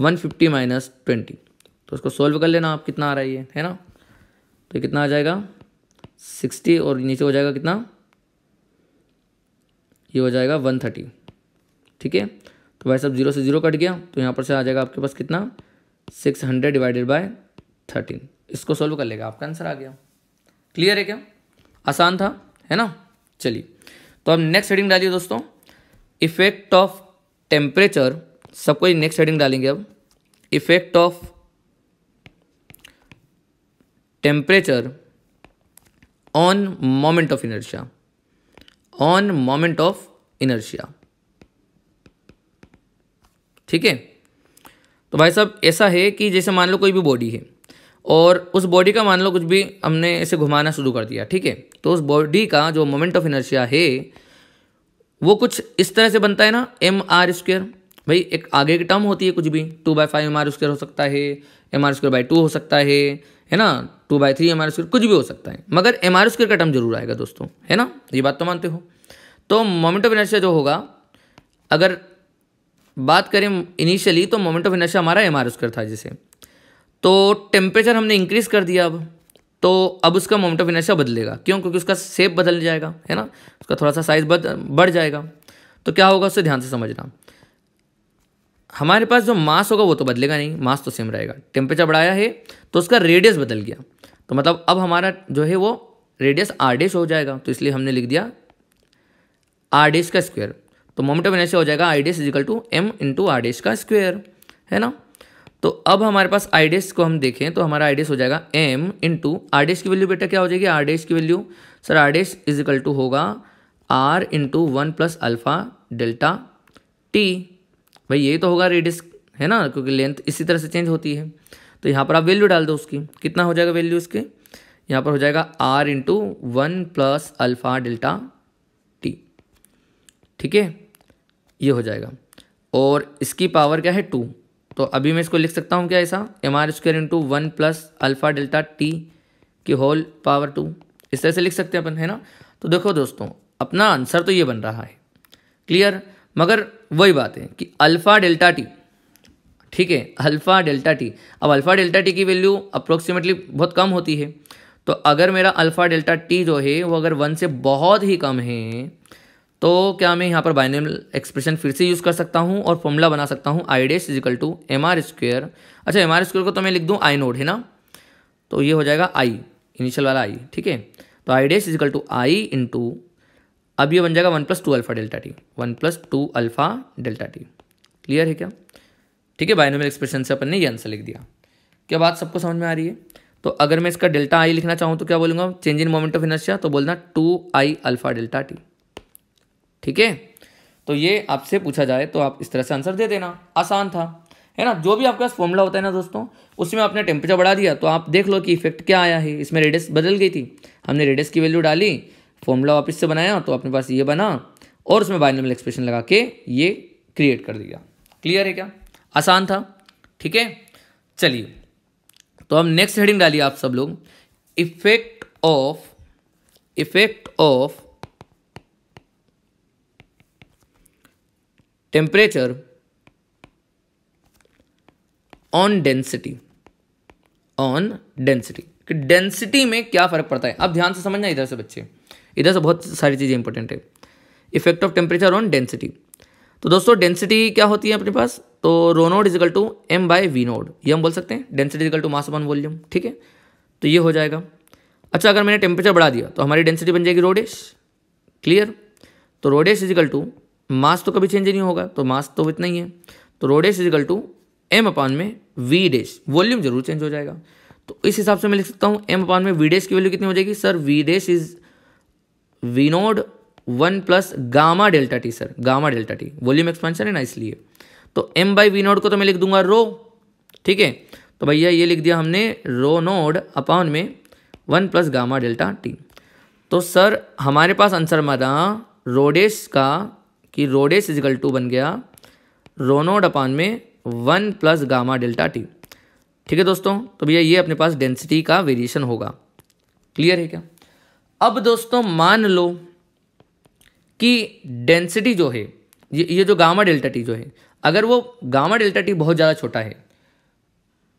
वन फिफ्टी माइनस ट्वेंटी। तो उसको सोल्व कर लेना, आप कितना आ रहा है ये, है ना? तो कितना आ जाएगा? सिक्सटी और नीचे हो जाएगा कितना? ये हो जाएगा वन थर्टी। ठीक है? तो भाई सब ज़ीरो से ज़ीरो कट गया तो यहाँ पर से आ जाएगा आपके पास कितना? Six hundred divided by thirteen. इसको सोल्व कर लेगा, आपका आंसर आ गया। क्लियर है क्या? आसान था, है ना? चलिए तो अब नेक्स्ट हेडिंग डालिए दोस्तों। इफ़ेक्ट ऑफ़ टेम्परेचर सबको ये नेक्स्ट हेडिंग डालेंगे अब। Effect of temperature on moment of inertia on moment of inertia ठीक है? तो भाई साहब, ऐसा है कि जैसे मान लो कोई भी बॉडी है, और उस बॉडी का मान लो कुछ भी हमने ऐसे घुमाना शुरू कर दिया, ठीक है? तो उस बॉडी का जो मोमेंट ऑफ़ इनर्शिया है, वो कुछ इस तरह से बनता है ना एम आर स्क्वेयर भाई, एक आगे की टर्म होती है कुछ भी two by five M R square हो सकता है M R square by two हो सकता है है ना? Two by three M R square कुछ भी हो सकता है। मगर एम आर स्क्वेयर का टर्म ज़रूर आएगा, दोस्तों। है ना? ये बात तो मानते हो। तो मोमेंट ऑफ़ इनर्शिया जो होगा, अगर बात करें इनिशियली तो मोमेंट ऑफ़ इनर्शिया हमारा एम आर स्क्वेयर था जैसे। तो टेम्परेचर हमने इंक्रीज कर दिया अब। तो अब उसका मोमेंट ऑफ़ इनर्शिया बदलेगा। क्यों? क्योंकि उसका शेप बदल जाएगा, है ना? उसका थोड़ा सा साइज़ बढ़ जाएगा। तो क्या होगा उससे ध्यान से समझना। हमारे पास जो मास होगा वो तो बदलेगा नहीं, मास तो सेम रहेगा। टेम्परेचर बढ़ाया है तो उसका रेडियस बदल गया। तो मतलब अब हमारा जो है वो रेडियस आर डेश हो जाएगा तो इसलिए हमने लिख दिया आर डेश का स्क्वायर तो मोमेंट ऑफ़ इनर्शिया हो जाएगा I dash equal to M into R dash का स्क्वायर है ना? तो अब हमारे पास आई डेश को हम देखें तो हमारा आई डेश हो जाएगा एम इंटू आर डेश की वैल्यू बेटा क्या हो जाएगी? आर डेश की value sir R dash equal to होगा R into one plus alpha delta T भाई, यही तो होगा रेडियस है ना? क्योंकि लेंथ इसी तरह से चेंज होती है। तो यहाँ पर आप वैल्यू डाल दो उसकी। कितना हो जाएगा वैल्यू इसके? यहाँ पर हो जाएगा R into one plus alpha delta T ठीक है? ये हो जाएगा। और इसकी पावर क्या है? टू तो अभी मैं इसको लिख सकता हूँ क्या ऐसा? M R square into one plus alpha delta T की होल पावर टू इस तरह से लिख सकते हैं अपन, है ना? तो देखो दोस्तों, अपना आंसर तो ये बन रहा है। क्लियर मगर वही बात है कि अल्फ़ा डेल्टा टी, ठीक है, अल्फ़ा डेल्टा टी। अब अल्फ़ा डेल्टा टी की वैल्यू अप्रोक्सीमेटली बहुत कम होती है। तो अगर मेरा अल्फ़ा डेल्टा टी जो है, वो अगर वन से बहुत ही कम है तो क्या मैं यहाँ पर बाइनल एक्सप्रेशन फिर से यूज़ कर सकता हूँ और फॉर्मूला बना सकता हूँ? I dash equal to M R square अच्छा एम आर स्क्वेयर को तो मैं लिख दूँ आई नोड है ना? तो ये हो जाएगा आई इनिशियल वाला आई ठीक है? तो I dash equal to I into अब ये बन जाएगा one plus two alpha delta T, one plus two alpha delta T. Clear है क्या? ठीक है बाइनोमियल एक्सप्रेशन से अपन ने ये आंसर लिख दिया। क्या बात सबको समझ में आ रही है? तो अगर मैं इसका डेल्टा आई लिखना चाहूँ तो क्या बोलूँगा? Change in moment of inertia तो बोलना two I alpha delta T. ठीक है? तो ये आपसे पूछा जाए तो आप इस तरह से आंसर दे देना। आसान था। है ना? जो भी आपके पास फॉर्मूला होता है ना दोस्तों, उसमें आपने टेम्परेचर बढ़ा दिया तो आप देख लो कि इफ़ेक्ट क्या आया है। इसमें रेडियस बदल गई थी। हमने रेडियस की वैल्यू डाली फॉर्मूला वापस से बनाया तो अपने पास ये बना और उसमें बाइनोमियल एक्सप्रेशन लगा के ये क्रिएट कर दिया। क्लियर है क्या? आसान था। ठीक है? चलिए। तो अब नेक्स्ट हेडिंग डालिए आप सब लोग। Effect of effect of temperature on density on density कि डेंसिटी में क्या फ़र्क पड़ता है? अब ध्यान से समझना इधर से बच्चे। इधर से बहुत सारी चीज़ें इंपॉर्टेंट है। Effect of temperature on density तो दोस्तों डेंसिटी क्या होती है अपने पास? तो rho naught equal to M by V naught ये हम बोल सकते हैं। Density equal to mass upon volume ठीक है? तो ये हो जाएगा। अच्छा अगर मैंने टेम्परेचर बढ़ा दिया तो हमारी डेंसिटी बन जाएगी रोडेश क्लियर तो रोडेश इजिकल टू मास तो कभी चेंज नहीं होगा तो मास तो इतना ही है। तो rho dash equal to M upon में वी डेश वॉल्यूम ज़रूर चेंज हो जाएगा। तो इस हिसाब से मैं लिख सकता हूँ एम अपान में वी डेश की वैल्यू कितनी हो जाएगी? Sir V dash is V naught one plus gamma delta T, sir, gamma delta T. Volume expansion है ना, इसलिए। तो एम बाई वी नोड को तो मैं लिख दूँगा रो ठीक है? तो भैया, ये लिख दिया हमने रो नोड अपॉन में one plus gamma delta T. तो सर, हमारे पास आंसर बना रोडेस का, कि रोडेस इजिकल टू बन गया रोनोड अपॉन में one plus gamma delta T. ठीक है दोस्तों? तो भैया, ये अपने पास डेंसिटी का वेरिएशन होगा। क्लियर है क्या? अब दोस्तों मान लो कि डेंसिटी जो है, ये ये जो गामा डेल्टा टी जो है, अगर वो गामा डेल्टा टी बहुत ज़्यादा छोटा है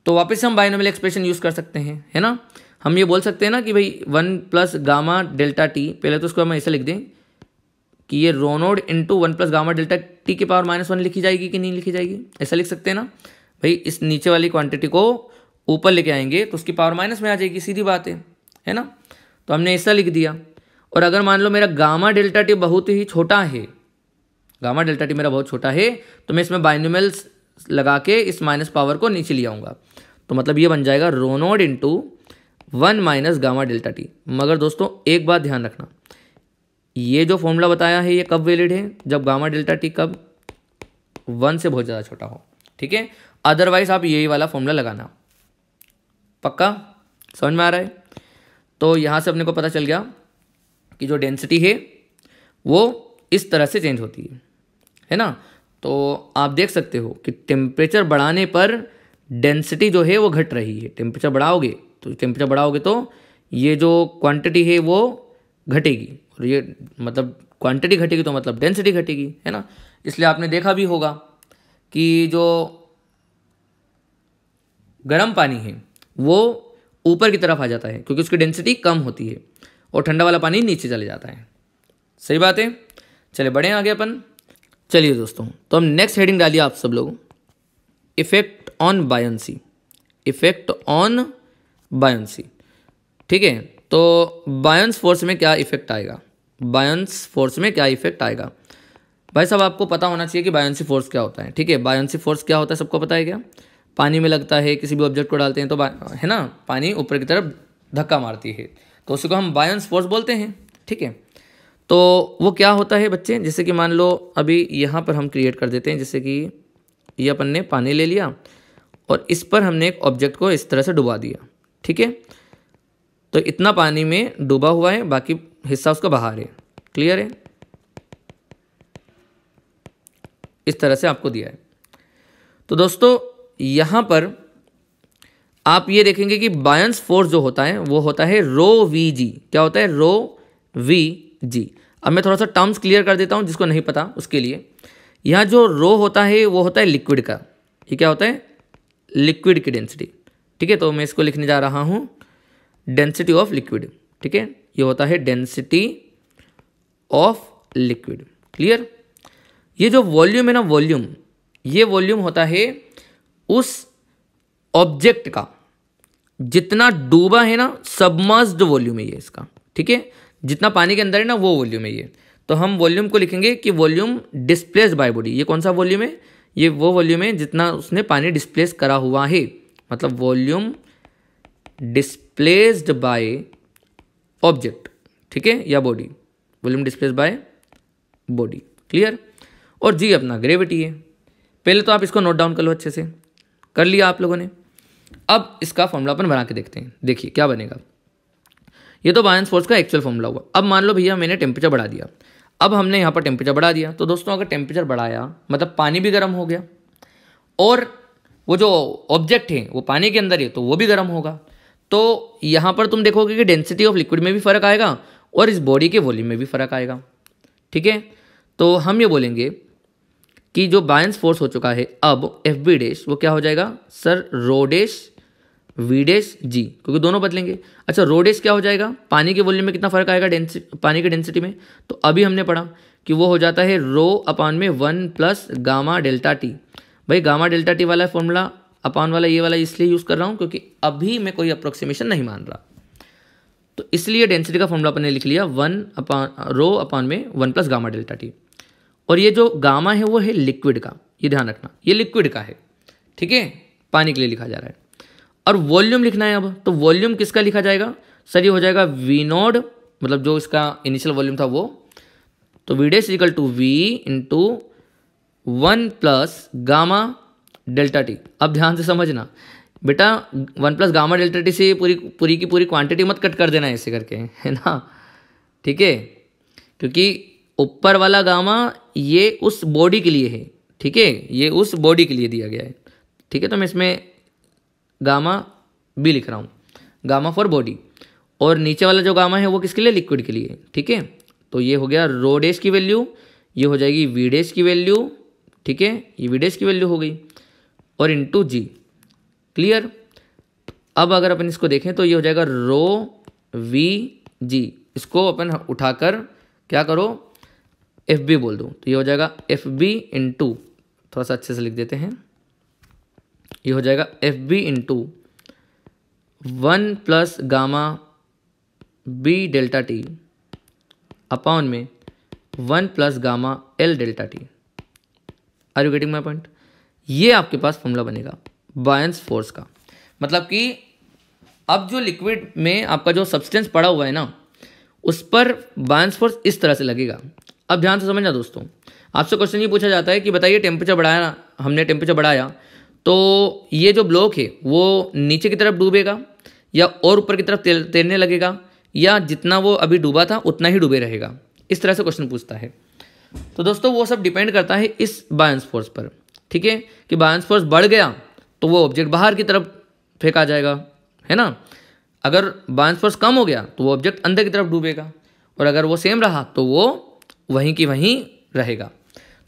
तो वापस हम बाइनोमियल एक्सप्रेशन यूज़ कर सकते हैं, है ना? हम ये बोल सकते हैं ना कि भाई one plus gamma delta T पहले तो उसको हम ऐसे लिख दें कि ये rho naught into one plus gamma delta T की पावर माइनस वन लिखी जाएगी कि नहीं लिखी जाएगी? ऐसा लिख सकते हैं ना? भाई इस नीचे वाली क्वांटिटी को ऊपर लेके आएँगे तो उसकी पावर माइनस में आ जाएगी, सीधी बात है है ना? तो हमने ऐसा लिख दिया। और अगर मान लो मेरा गामा डेल्टा टी बहुत ही छोटा है, गामा डेल्टा टी मेरा बहुत छोटा है तो मैं इसमें बाइनोमियल्स लगा के इस माइनस पावर को नीचे ले आऊँगा। तो मतलब ये बन जाएगा rho naught into one minus gamma delta T. मगर दोस्तों, एक बात ध्यान रखना। ये जो फॉर्मूला बताया है, ये कब वैलिड है? जब गामा डेल्टा टी कब वन से बहुत ज़्यादा छोटा हो। ठीक है? अदरवाइज़ आप यही वाला फॉर्मूला लगाना। पक्का? समझ में आ रहा है? तो यहाँ से अपने को पता चल गया कि जो डेंसिटी है, वो इस तरह से चेंज होती है। है ना? तो आप देख सकते हो कि टेम्परेचर बढ़ाने पर डेंसिटी जो है, वो घट रही है। टेम्परेचर बढ़ाओगे तो टेम्परेचर बढ़ाओगे तो ये जो क्वांटिटी है, वो घटेगी। और ये मतलब क्वांटिटी घटेगी तो मतलब डेंसिटी घटेगी, है ना? इसलिए आपने देखा भी होगा कि जो गर्म पानी है, वो ऊपर की तरफ़ आ जाता है, क्योंकि उसकी डेंसिटी कम होती है और ठंडा वाला पानी नीचे चले जाता है। सही बात है? चले बढ़े आगे अपन। चलिए दोस्तों तो हम नेक्स्ट हेडिंग डालिए आप सब लोग। Effect on buoyancy effect on buoyancy ठीक है? तो बायंस फोर्स में क्या इफ़ेक्ट आएगा? बायंस फोर्स में क्या इफ़ेक्ट आएगा? भाई साहब, आपको पता होना चाहिए कि बायंसी फोर्स क्या होता है। ठीक है? बायंसी फोर्स क्या होता है, सबको पता है क्या? पानी में लगता है, किसी भी ऑब्जेक्ट को डालते हैं तो है ना? पानी ऊपर की तरफ़ धक्का मारती है। तो उसी को हम बायंस फोर्स बोलते हैं, ठीक है? तो वो क्या होता है बच्चे? जैसे कि मान लो, अभी यहाँ पर हम क्रिएट कर देते हैं, जैसे कि ये अपन ने पानी ले लिया, और इस पर हमने एक ऑब्जेक्ट को इस तरह से डुबा दिया, ठीक है? तो इतना पानी में डूबा हुआ है, बाकी हिस्सा उसका बाहर है। क्लियर है? इस तरह से आपको दिया है। तो दोस्तों यहाँ पर आप ये देखेंगे कि बायंस फोर्स जो होता है, वो होता है रो वी जी। क्या होता है? Rho V G. अब मैं थोड़ा सा टर्म्स क्लियर कर देता हूँ, जिसको नहीं पता उसके लिए। यहाँ जो रो होता है, वो होता है लिक्विड का। ये क्या होता है? लिक्विड की डेंसिटी ठीक है तो मैं इसको लिखने जा रहा हूँ। डेंसिटी ऑफ़ लिक्विड ठीक है, ये होता है डेंसिटी ऑफ़ लिक्विड क्लियर ये जो वॉल्यूम है ना वॉल्यूम ये वॉल्यूम होता है उस ऑब्जेक्ट का जितना डूबा है ना सबमर्स्ड वॉल्यूम है ये इसका, ठीक है? जितना पानी के अंदर है ना, वो वॉल्यूम है ये। तो हम वॉल्यूम को लिखेंगे कि वॉल्यूम डिस्प्लेस बाय बॉडी ये कौन सा वॉल्यूम है? ये वो वॉल्यूम है जितना उसने पानी डिस्प्लेस करा हुआ है। मतलब वॉल्यूम डिस्प्लेस्ड बाय ऑब्जेक्ट ठीक है? या body volume displace by body clear और जी अपना ग्रेविटी है। पहले तो आप इसको नोट डाउन कर लो अच्छे से। कर लिया आप लोगों ने। अब इसका फॉर्मूला अपन बना के देखते हैं। देखिए, क्या बनेगा? ये तो बायंस फोर्स का एक्चुअल फॉर्मूला हुआ। अब मान लो भैया मैंने टेम्परेचर बढ़ा दिया। अब हमने यहाँ पर टेम्परेचर बढ़ा दिया। तो दोस्तों, अगर टेम्परेचर बढ़ाया मतलब पानी भी गर्म हो गया, और वो जो ऑब्जेक्ट है, वो पानी के अंदर है तो वो भी गर्म होगा। तो यहाँ पर तुम देखोगे कि डेंसिटी ऑफ़ लिक्विड में भी फ़र्क आएगा, और इस बॉडी के वॉल्यूम में भी फ़र्क आएगा। ठीक है? तो हम ये बोलेंगे कि जो बायंस फोर्स हो चुका है, अब एफ़ बी डेश वो क्या हो जाएगा? सर रोडेश वीडेश जी क्योंकि दोनों बदलेंगे। अच्छा रोडेश क्या हो जाएगा? पानी के वॉल्यूम में कितना फ़र्क आएगा डेंसिटी पानी की डेंसिटी में? तो अभी हमने पढ़ा कि वो हो जाता है रो अपान में one plus gamma delta T भाई गामा डेल्टा टी वाला फॉर्मूला अपान वाला, ये वाला इसलिए यूज़ कर रहा हूँ क्योंकि अभी मैं कोई अप्रोक्सीमेशन नहीं मान रहा। तो इसलिए डेंसिटी का फॉर्मूला अपने लिख लिया वन अपान रो अपान में one plus gamma delta T और ये जो गामा है, वो है लिक्विड का। ये ध्यान रखना। ये लिक्विड का है। ठीक है? पानी के लिए लिखा जा रहा है। और वॉल्यूम लिखना है अब। तो वॉल्यूम किसका लिखा जाएगा? सर, ये हो जाएगा वी नोड मतलब जो इसका इनिशियल वॉल्यूम था वो। तो V dash equal to V into one plus gamma delta T अब ध्यान से समझना। बेटा one plus gamma delta T से पूरी पूरी की पूरी क्वांटिटी मत कट कर देना ऐसे करके, है ना? ठीक है? क्योंकि ऊपर वाला गामा ये उस बॉडी के लिए है, ठीक है? ये उस बॉडी के लिए दिया गया है। ठीक है तो मैं इसमें गामा बी लिख रहा हूँ। गामा फॉर बॉडी और नीचे वाला जो गामा है, वो किसके लिए? लिक्विड के लिए, ठीक है? तो ये हो गया रो डेश की वैल्यू ये हो जाएगी वी डेश की वैल्यू ठीक है? ये वी डेश की वैल्यू हो गई। और इंटू जी क्लियर अब अगर अपन इसको देखें तो ये हो जाएगा रो वी जी इसको अपन उठाकर क्या करो? एफ़ बी बोल दूँ तो ये हो जाएगा एफ़ बी इंटू थोड़ा सा अच्छे से लिख देते हैं। ये हो जाएगा F B into one plus gamma B delta T upon में one plus gamma L delta T are you getting my point ये आपके पास फॉर्मूला बनेगा बायंस फोर्स का। मतलब कि अब जो लिक्विड में आपका जो सब्सटेंस पड़ा हुआ है ना, उस पर बायंस फोर्स इस तरह से लगेगा। अब ध्यान से समझना दोस्तों। आपसे क्वेश्चन ये पूछा जाता है कि बताइए टेम्परेचर बढ़ाया हमने टेम्परेचर बढ़ाया तो ये जो ब्लॉक है, वो नीचे की तरफ़ डूबेगा या और ऊपर की तरफ़ तैरने लगेगा या जितना वो अभी डूबा था, उतना ही डूबे रहेगा? इस तरह से क्वेश्चन पूछता है। तो दोस्तों, वो सब डिपेंड करता है इस बायंस फोर्स पर, ठीक है? कि बायंस फोर्स बढ़ गया तो वो ऑब्जेक्ट बाहर की तरफ़ फेंका जाएगा, है ना? अगर बायंस फोर्स कम हो गया तो वो ऑब्जेक्ट अंदर की तरफ़ डूबेगा, और अगर वो सेम रहा तो वो वहीं की वहीं रहेगा।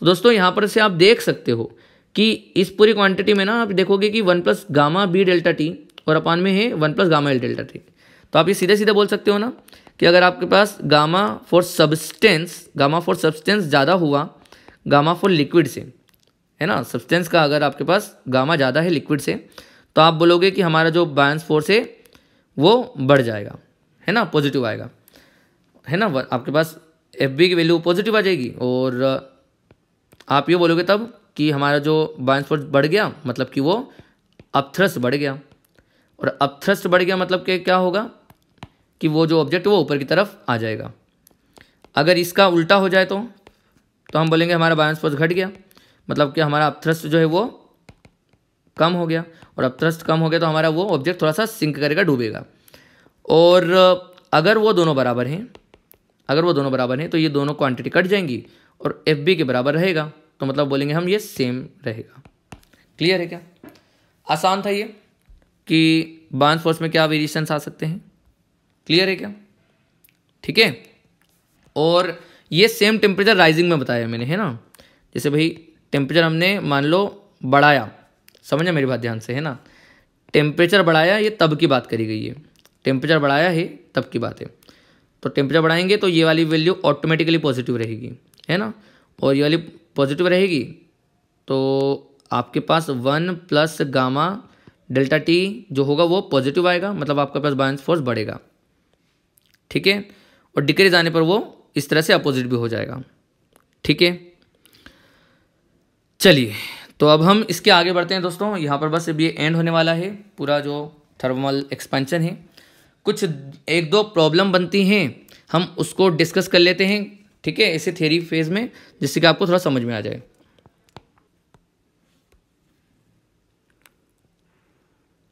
तो दोस्तों, यहाँ पर से आप देख सकते हो कि इस पूरी क्वांटिटी में ना आप देखोगे कि one plus gamma B delta T और अपान में है one plus gamma L delta T. तो आप ये सीधे सीधे बोल सकते हो ना कि अगर आपके पास gamma for substance gamma for substance ज़्यादा हुआ, गामा फॉर लिक्विड से, है ना? सब्सटेंस का अगर आपके पास गामा ज़्यादा है लिक्विड से तो आप बोलोगे कि हमारा जो बायंस फोर्स है, वो बढ़ जाएगा, है ना? पॉजिटिव आएगा, है ना? आपके पास एफ़ बी की वैल्यू पॉजिटिव आ जाएगी और आप ये बोलोगे तब कि हमारा जो बायंस फोर्स बढ़ गया मतलब कि वो अपथ्रस्ट बढ़ गया। और अपथ्रस्ट बढ़ गया मतलब कि क्या होगा? कि वो जो ऑब्जेक्ट वो ऊपर की तरफ़ आ जाएगा। अगर इसका उल्टा हो जाए तो तो हम बोलेंगे हमारा बायंस फोर्स घट गया मतलब कि हमारा अपथ्रस्ट जो है वो कम हो गया। और अपथ्रस्ट कम हो गया तो हमारा वो ऑब्जेक्ट थोड़ा सा सिंक करेगा डूबेगा। और, अगर वो दोनों बराबर हैं अगर वो दोनों बराबर हैं तो ये दोनों क्वांटिटी कट जाएँगी और एफ़ बी के बराबर रहेगा। तो मतलब बोलेंगे हम ये सेम रहेगा। क्लियर है क्या? आसान था ये कि बाँस फोर्स में क्या वेरिएशंस आ सकते हैं। क्लियर है क्या? ठीक है? और ये सेम टेम्परेचर राइजिंग में बताया मैंने, है ना? जैसे भाई टेम्परेचर हमने मान लो बढ़ाया। समझा मेरी बात ध्यान से, है ना? टेम्परेचर बढ़ाया ये तब की बात करी गई है। टेम्परेचर बढ़ाया है तब की बात है। तो टेम्परेचर बढ़ाएँगे तो ये वाली वैल्यू ऑटोमेटिकली पॉजिटिव रहेगी, है ना? और ये वाली पॉजिटिव रहेगी तो आपके पास one plus gamma delta T जो होगा वो पॉजिटिव आएगा मतलब आपके पास बायंस फोर्स बढ़ेगा, ठीक है? और डिक्रीज आने पर वो इस तरह से अपोजिट भी हो जाएगा, ठीक है? चलिए तो अब हम इसके आगे बढ़ते हैं दोस्तों, यहाँ पर बस अब ये एंड होने वाला है, पूरा जो थर्मल एक्सपेंशन है कुछ एक दो प्रॉब्लम बनती हैं, हम उसको डिस्कस कर लेते हैं, ठीक है ऐसे थेरी फ़ेज़ में, जिससे कि आपको थोड़ा समझ में आ जाए।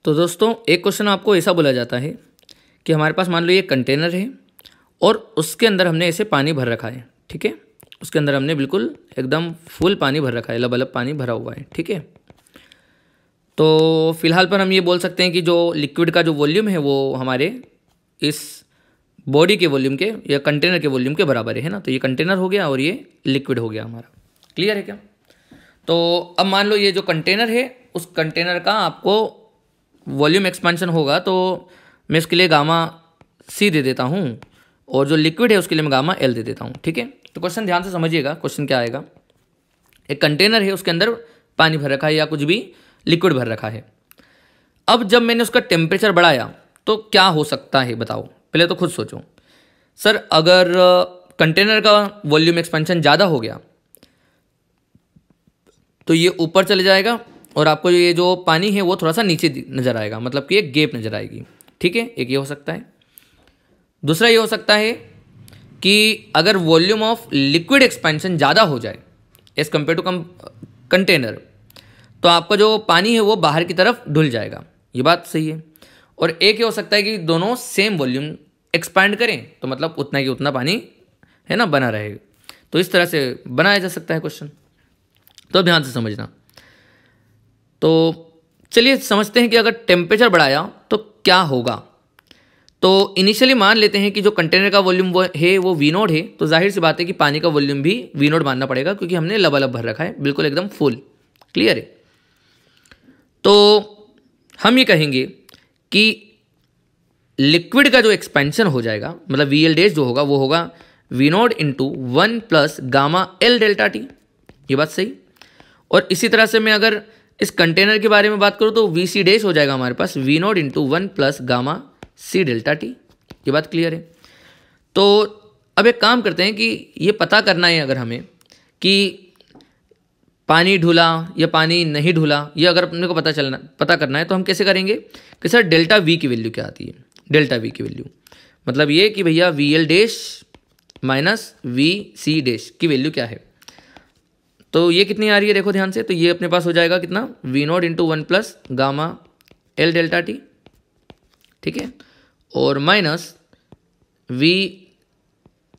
तो दोस्तों, एक क्वेश्चन आपको ऐसा बोला जाता है कि हमारे पास मान लो ये कंटेनर है, और उसके अंदर हमने ऐसे पानी भर रखा है, ठीक है? उसके अंदर हमने बिल्कुल एकदम फुल पानी भर रखा है, लबलब पानी भरा हुआ है, ठीक है? तो फ़िलहाल पर हम ये बोल सकते हैं कि जो लिक्विड का जो वॉल्यूम है वो हमारे इस बॉडी के वॉल्यूम के या कंटेनर के वॉल्यूम के बराबर है ना? तो ये कंटेनर हो गया और ये लिक्विड हो गया हमारा। क्लियर है क्या? तो अब मान लो ये जो कंटेनर है, उस कंटेनर का आपको वॉल्यूम एक्सपेंशन होगा तो मैं इसके लिए गामा सी दे देता हूँ और जो लिक्विड है उसके लिए मैं गामा एल दे देता हूँ, ठीक है? तो क्वेश्चन ध्यान से समझिएगा क्वेश्चन क्या आएगा? एक कंटेनर है, उसके अंदर पानी भर रखा है या कुछ भी लिक्विड भर रखा है। अब जब मैंने उसका टेम्परेचर बढ़ाया तो क्या हो सकता है बताओ? पहले तो खुद सोचो। सर, अगर कंटेनर का वॉल्यूम एक्सपेंशन ज़्यादा हो गया तो ये ऊपर चले जाएगा और आपको ये जो पानी है, वो थोड़ा सा नीचे नज़र आएगा। मतलब कि एक गेप नज़र आएगी। ठीक है? एक ये हो सकता है। दूसरा ये हो सकता है कि अगर वॉल्यूम ऑफ़ लिक्विड एक्सपेंशन ज़्यादा हो जाए, एज़ कंपेयर टू कम कंटेनर तो आपका जो पानी है वो बाहर की तरफ़ ढुल जाएगा। ये बात सही है। और एक ये हो सकता है कि दोनों सेम वॉल्यूम एक्सपैंड करें तो मतलब उतना कि उतना पानी है ना, बना रहेगा तो इस तरह से बनाया जा सकता है क्वेश्चन तो ध्यान से समझना। तो चलिए समझते हैं कि अगर टेम्परेचर बढ़ाया तो क्या होगा? तो इनिशियली मान लेते हैं कि जो कंटेनर का वॉल्यूम वो है, वो वी नोड है तो ज़ाहिर सी बात है कि पानी का वॉल्यूम भी वी नोड मानना पड़ेगा, क्योंकि हमने लबालब भर रखा है, बिल्कुल एकदम फुल क्लियर है। तो हम ये कहेंगे कि लिक्विड का जो एक्सपेंशन हो जाएगा मतलब वी एल जो होगा, वो होगा V naught into one plus gamma L delta T ये बात सही? और इसी तरह से मैं अगर इस कंटेनर के बारे में बात करूँ तो वी सी डेज़ हो जाएगा हमारे पास V naught into one plus gamma C delta T ये बात क्लियर है? तो अब एक काम करते हैं कि ये पता करना है अगर हमें कि पानी ढुला या पानी नहीं ढुला, ये अगर अपने को पता चलना, पता करना है तो हम कैसे करेंगे? कि सर, डेल्टा वी की वैल्यू क्या आती है? डेल्टा वी की वैल्यू। मतलब ये कि भैया V L dash minus V C dash की वैल्यू क्या है? तो ये कितनी आ रही है, देखो ध्यान से तो ये अपने पास हो जाएगा कितना? V naught into one plus gamma L delta T ठीक है? और minus V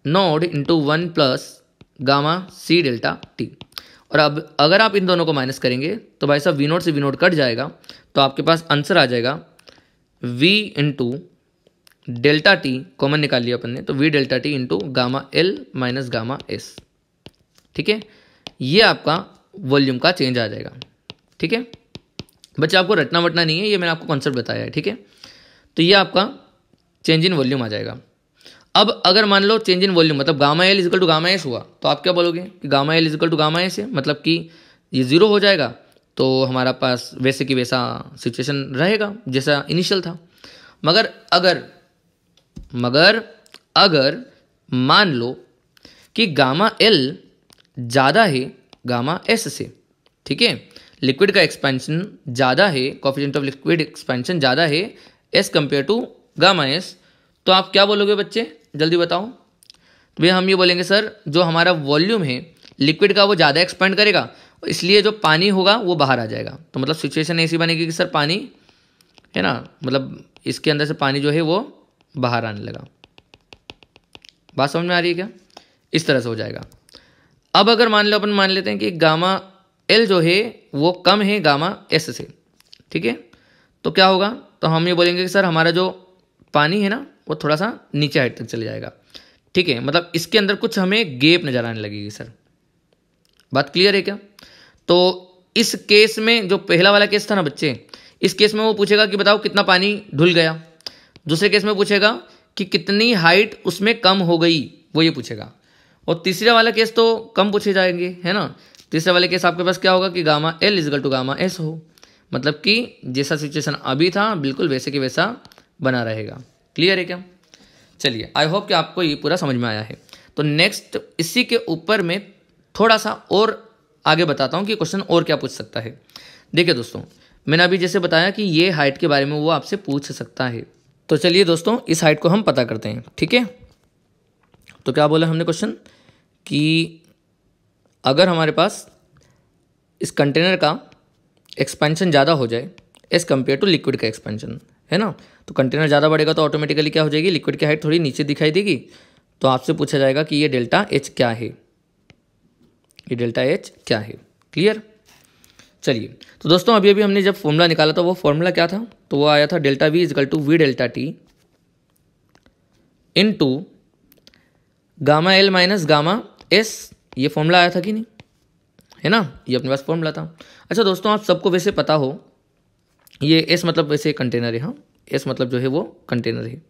naught into one plus gamma C delta T और अब अगर आप इन दोनों को माइनस करेंगे तो भाई साहब वी नोट से वी नोट कट जाएगा तो आपके पास आंसर आ जाएगा V into delta T common निकाल लिया अपन ने तो V delta T into gamma L minus gamma S ठीक है? ये आपका वॉल्यूम का चेंज आ जाएगा। ठीक है? बच्चे, आपको रटना वटना नहीं है, ये मैंने आपको कॉन्सेप्ट बताया है। ठीक है? तो ये आपका चेंज इन वॉल्यूम आ जाएगा। अब अगर मान लो चेंज इन वॉल्यूम मतलब gamma L equal to gamma S हुआ तो आप क्या बोलोगे कि gamma L equal to gamma S है? मतलब कि ये ज़ीरो हो जाएगा तो हमारा पास वैसे की वैसा सिचुएशन रहेगा, जैसा इनिशियल था। मगर अगर मगर अगर मान लो कि गामा एल ज़्यादा है गामा एस से, ठीक है? लिक्विड का एक्सपेंशन ज़्यादा है कॉफिजेंट ऑफ़ लिक्विड एक्सपेंशन ज़्यादा है as compare to gamma S तो आप क्या बोलोगे बच्चे? जल्दी बताओ तो भैया हम ये बोलेंगे, सर, जो हमारा वॉल्यूम है, लिक्विड का वो ज़्यादा एक्सपेंड करेगा, इसलिए जो पानी होगा, वो बाहर आ जाएगा। तो मतलब सिचुएशन ऐसी बनेगी कि, सर, पानी, है ना मतलब इसके अंदर से पानी जो है, वो बाहर आने लगा। बात समझ में आ रही है क्या? इस तरह से हो जाएगा। अब अगर मान लो, अपन मान लेते हैं कि गामा एल जो है, वो कम है गामा एस से, ठीक है? तो क्या होगा? तो हम ये बोलेंगे कि, सर, हमारा जो पानी है ना वो थोड़ा सा नीचे हाइट तक चले जाएगा। ठीक है मतलब इसके अंदर कुछ हमें गेप नज़र आने लगेगी सर बात क्लियर है क्या? तो इस केस में जो पहला वाला केस था ना बच्चे, इस केस में वो पूछेगा कि बताओ कितना पानी धुल गया। दूसरे केस में पूछेगा कि कितनी हाइट उसमें कम हो गई, वो ये पूछेगा। और तीसरा वाला केस तो कम पूछे जाएँगे, है ना? तीसरे वाले केस आपके पास क्या होगा कि gamma L equal to gamma S हो। मतलब कि जैसा सिचुएशन अभी था, बिल्कुल वैसे के वैसा बना रहेगा। क्लियर है क्या? चलिए आई होप कि आपको ये पूरा समझ में आया है। तो नेक्स्ट इसी के ऊपर में थोड़ा सा और आगे बताता हूँ कि क्वेश्चन और क्या पूछ सकता है। देखिए दोस्तों, मैंने अभी जैसे बताया कि ये हाइट के बारे में वो आपसे पूछ सकता है। तो चलिए दोस्तों, इस हाइट को हम पता करते हैं, ठीक है? तो क्या बोला हमने क्वेश्चन कि अगर हमारे पास इस कंटेनर का एक्सपेंशन ज़्यादा हो जाए एज़ कंपेयर टू लिक्विड का एक्सपेंशन है ना? तो कंटेनर ज़्यादा बढ़ेगा तो ऑटोमेटिकली क्या हो जाएगी? लिक्विड की हाइट थोड़ी नीचे दिखाई देगी। तो आपसे पूछा जाएगा कि ये डेल्टा एच क्या है? ये डेल्टा एच क्या है? क्लियर चलिए तो दोस्तों अभी अभी हमने जब फॉर्मूला निकाला था, वो फॉर्मूला क्या था? तो वो आया था delta V equal to V delta T into gamma L minus gamma S ये फॉर्मूला आया था कि नहीं? है ना? ये अपने पास फॉर्मूला था। अच्छा दोस्तों, आप सबको वैसे पता हो, ये एस मतलब वैसे कंटेनर है हाँ? एस मतलब जो है वो कंटेनर है।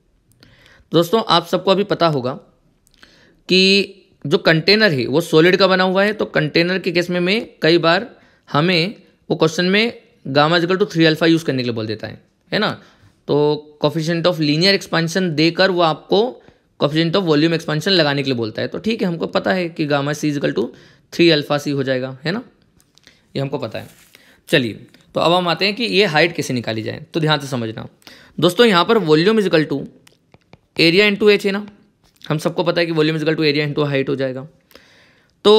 दोस्तों, आप सबको अभी पता होगा कि जो कंटेनर है, वो सॉलिड का बना हुआ है तो कंटेनर के केस में मैं कई बार हमें वो क्वेश्चन में gamma equal to three alpha use करने के लिए बोल देता है है ना? तो कॉफिशेंट ऑफ़ लीनियर एक्सपांशन देकर वो आपको कॉफिशेंट ऑफ़ वॉल्यूम एक्सपांशन लगाने के लिए बोलता है। तो ठीक है, हमको पता है कि gamma C equal to three alpha C हो जाएगा, है ना? ये हमको पता है। चलिए तो अब हम आते हैं कि ये हाइट कैसे निकाली जाए तो ध्यान से समझना। दोस्तों, यहाँ पर volume equal to area into H है ना? हम सबको पता है कि volume equal to area into height हो जाएगा। तो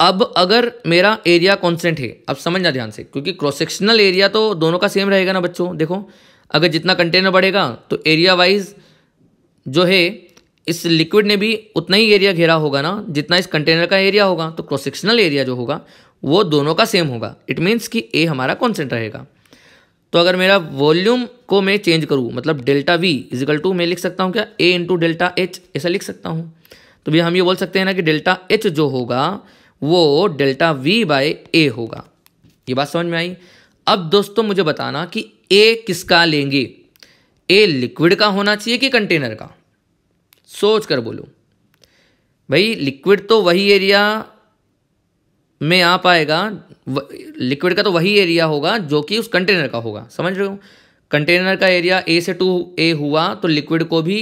अब अगर मेरा एरिया कॉन्स्टेंट है, अब समझना ध्यान से, क्योंकि क्रॉस सेक्शनल एरिया तो दोनों का सेम रहेगा ना बच्चों, देखो। अगर जितना कंटेनर बढ़ेगा तो एरिया वाइज जो है, इस लिक्विड ने भी उतना ही एरिया घेरा होगा ना, जितना इस कंटेनर का एरिया होगा तो क्रॉस सेक्शनल एरिया जो होगा, वो दोनों का सेम होगा। इट मीन्स कि ए हमारा कॉन्सेंट रहेगा। तो अगर मेरा वॉल्यूम को मैं चेंज करूँ मतलब डेल्टा वी इजिकल टू मैं लिख सकता हूँ क्या? ए इंटू डेल्टा एच ऐसा लिख सकता हूँ। तो भैया हम ये बोल सकते हैं ना कि डेल्टा एच जो होगा, वो डेल्टा वी बाय ए होगा। ये बात समझ में आई? अब दोस्तों मुझे बताना कि ए किसका लेंगे? ए लिक्विड का होना चाहिए कि कंटेनर का? सोच कर बोलो। भाई लिक्विड तो वही एरिया में आ पाएगा लिक्विड का तो वही एरिया होगा जो कि उस कंटेनर का होगा। समझ रहे हो? कंटेनर का एरिया ए से टू ए हुआ तो लिक्विड को भी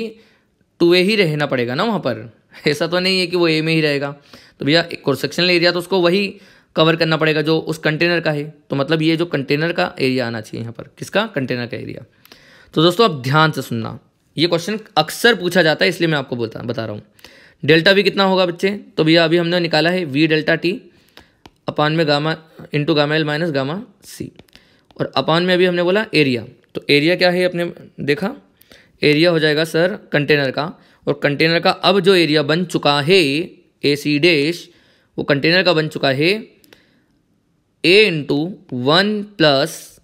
टू ए ही रहना पड़ेगा ना वहाँ पर। ऐसा तो नहीं है कि वो ए में ही रहेगा। तो भैया क्रॉस सेक्शनल एरिया तो उसको वही कवर करना पड़ेगा जो उस कंटेनर का है। तो मतलब ये जो कंटेनर का एरिया आना चाहिए यहाँ पर। किसका? कंटेनर का एरिया तो दोस्तों आप ध्यान से सुनना। ये क्वेश्चन अक्सर पूछा जाता है, इसलिए मैं आपको बोलता, बता रहा हूँ। डेल्टा वी कितना होगा बच्चे? तो भैया, अभी हमने निकाला है वी डेल्टा टी अपान में gamma into gamma L minus gamma C और अपान में अभी हमने बोला एरिया तो एरिया क्या है अपने, देखा? एरिया हो जाएगा सर कंटेनर का। और कंटेनर का अब जो एरिया बन चुका है ए सी डैश वो कंटेनर का बन चुका है A into one plus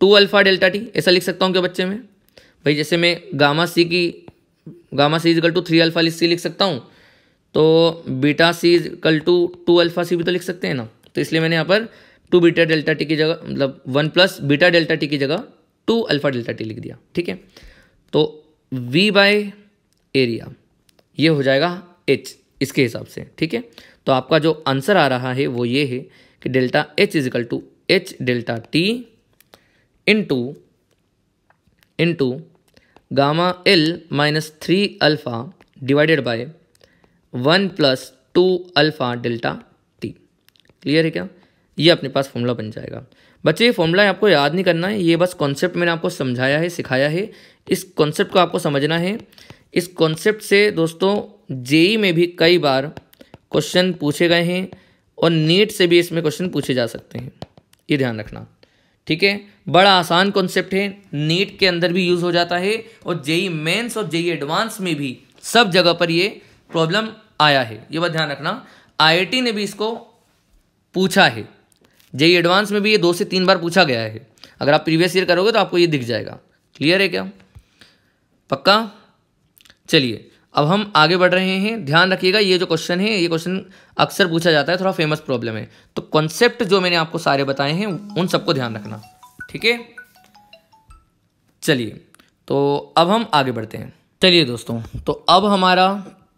two alpha delta T ऐसा लिख सकता हूँ क्या बच्चे में? भाई, जैसे मैं गामा सी की, gamma C equal to three alpha C लिख सकता हूँ? तो beta C equal to two alpha C भी तो लिख सकते हैं ना? तो इसलिए मैंने यहाँ पर टू बीटा डेल्टा टी की जगह मतलब one plus beta delta T की जगह टू अल्फ़ा डेल्टा टी लिख दिया, ठीक है? तो वी बाय एरिया ये हो जाएगा एच इसके हिसाब से, ठीक है? तो आपका जो आंसर आ रहा है वो ये है कि delta H equal to H delta T into into gamma L minus three alpha divided by one plus two alpha delta T. Clear है क्या? ये अपने पास फॉर्मूला बन जाएगा। बच्चे, ये फॉर्मूला आपको याद नहीं करना है। ये बस कॉन्सेप्ट मैंने आपको समझाया है, सिखाया है। इस कॉन्सेप्ट को आपको समझना है। इस कॉन्सेप्ट से दोस्तों, जेई में भी कई बार क्वेश्चन पूछे गए हैं और नीट से भी इसमें क्वेश्चन पूछे जा सकते हैं। ये ध्यान रखना। ठीक है? बड़ा आसान कॉन्सेप्ट है। नीट के अंदर भी यूज़ हो जाता है और जेई मेंस और जेई एडवांस में भी सब जगह पर ये प्रॉब्लम आया है। ये बात ध्यान रखना। आईआईटी ने भी इसको पूछा है। जेई एडवांस में भी ये दो से तीन बार पूछा गया है। अगर आप प्रीवियस ईयर करोगे तो आपको ये दिख जाएगा। क्लियर है क्या? पक्का? चलिए, अब हम आगे बढ़ रहे हैं। ध्यान रखिएगा, ये जो क्वेश्चन है, ये क्वेश्चन अक्सर पूछा जाता है, थोड़ा फ़ेमस प्रॉब्लम है। तो कॉन्सेप्ट जो मैंने आपको सारे बताए हैं, उन सबको ध्यान रखना। ठीक है? चलिए तो अब हम आगे बढ़ते हैं। चलिए दोस्तों तो अब हमारा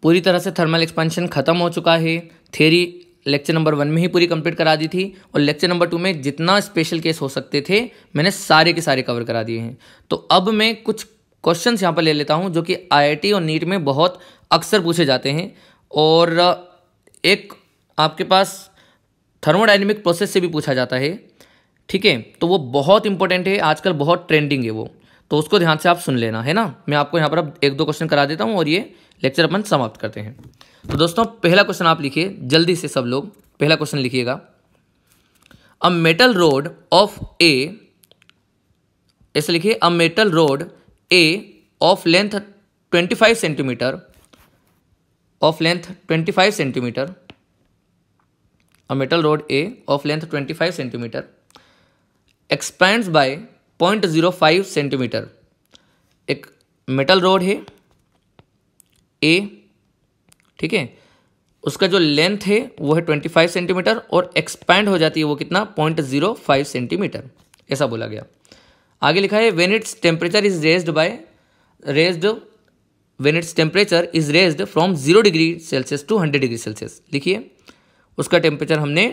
पूरी तरह से थर्मल एक्सपेंशन खत्म हो चुका है। थेरी लेक्चर नंबर वन में ही पूरी कंप्लीट करा दी थी और लेक्चर नंबर टू में जितना स्पेशल केस हो सकते थे, मैंने सारे के सारे कवर करा दिए हैं। तो अब मैं कुछ क्वेश्चन यहाँ पर ले लेता हूँ जो कि आईआईटी और नीट में बहुत अक्सर पूछे जाते हैं। और, एक आपके पास थर्मोडाइनमिक प्रोसेस से भी पूछा जाता है। ठीक है? तो वो बहुत इंपॉर्टेंट है, आजकल बहुत ट्रेंडिंग है वो। तो उसको ध्यान से आप सुन लेना, है ना? मैं आपको यहाँ पर अब एक दो क्वेश्चन करा देता हूँ और ये लेक्चर अपन समाप्त करते हैं। तो दोस्तों, पहला क्वेश्चन आप लिखिए, जल्दी से सब लोग, पहला क्वेश्चन लिखिएगा। A metal rod of A ऐसे लिखिए a metal rod A of length 25 centimetre of length 25 centimetre a metal rod A of length 25 centimeter expands by 0.05 centimetre. एक मेटल रोड है ए ठीक है? उसका जो लेंथ है, वो है 25 सेंटीमीटर और एक्सपैंड हो जाती है वो कितना? 0.05 सेंटीमीटर। ऐसा बोला गया। आगे लिखा है when its temperature is raised by raised when its temperature is raised from zero degree Celsius to hundred degree Celsius लिखिए, उसका टेम्परेचर हमने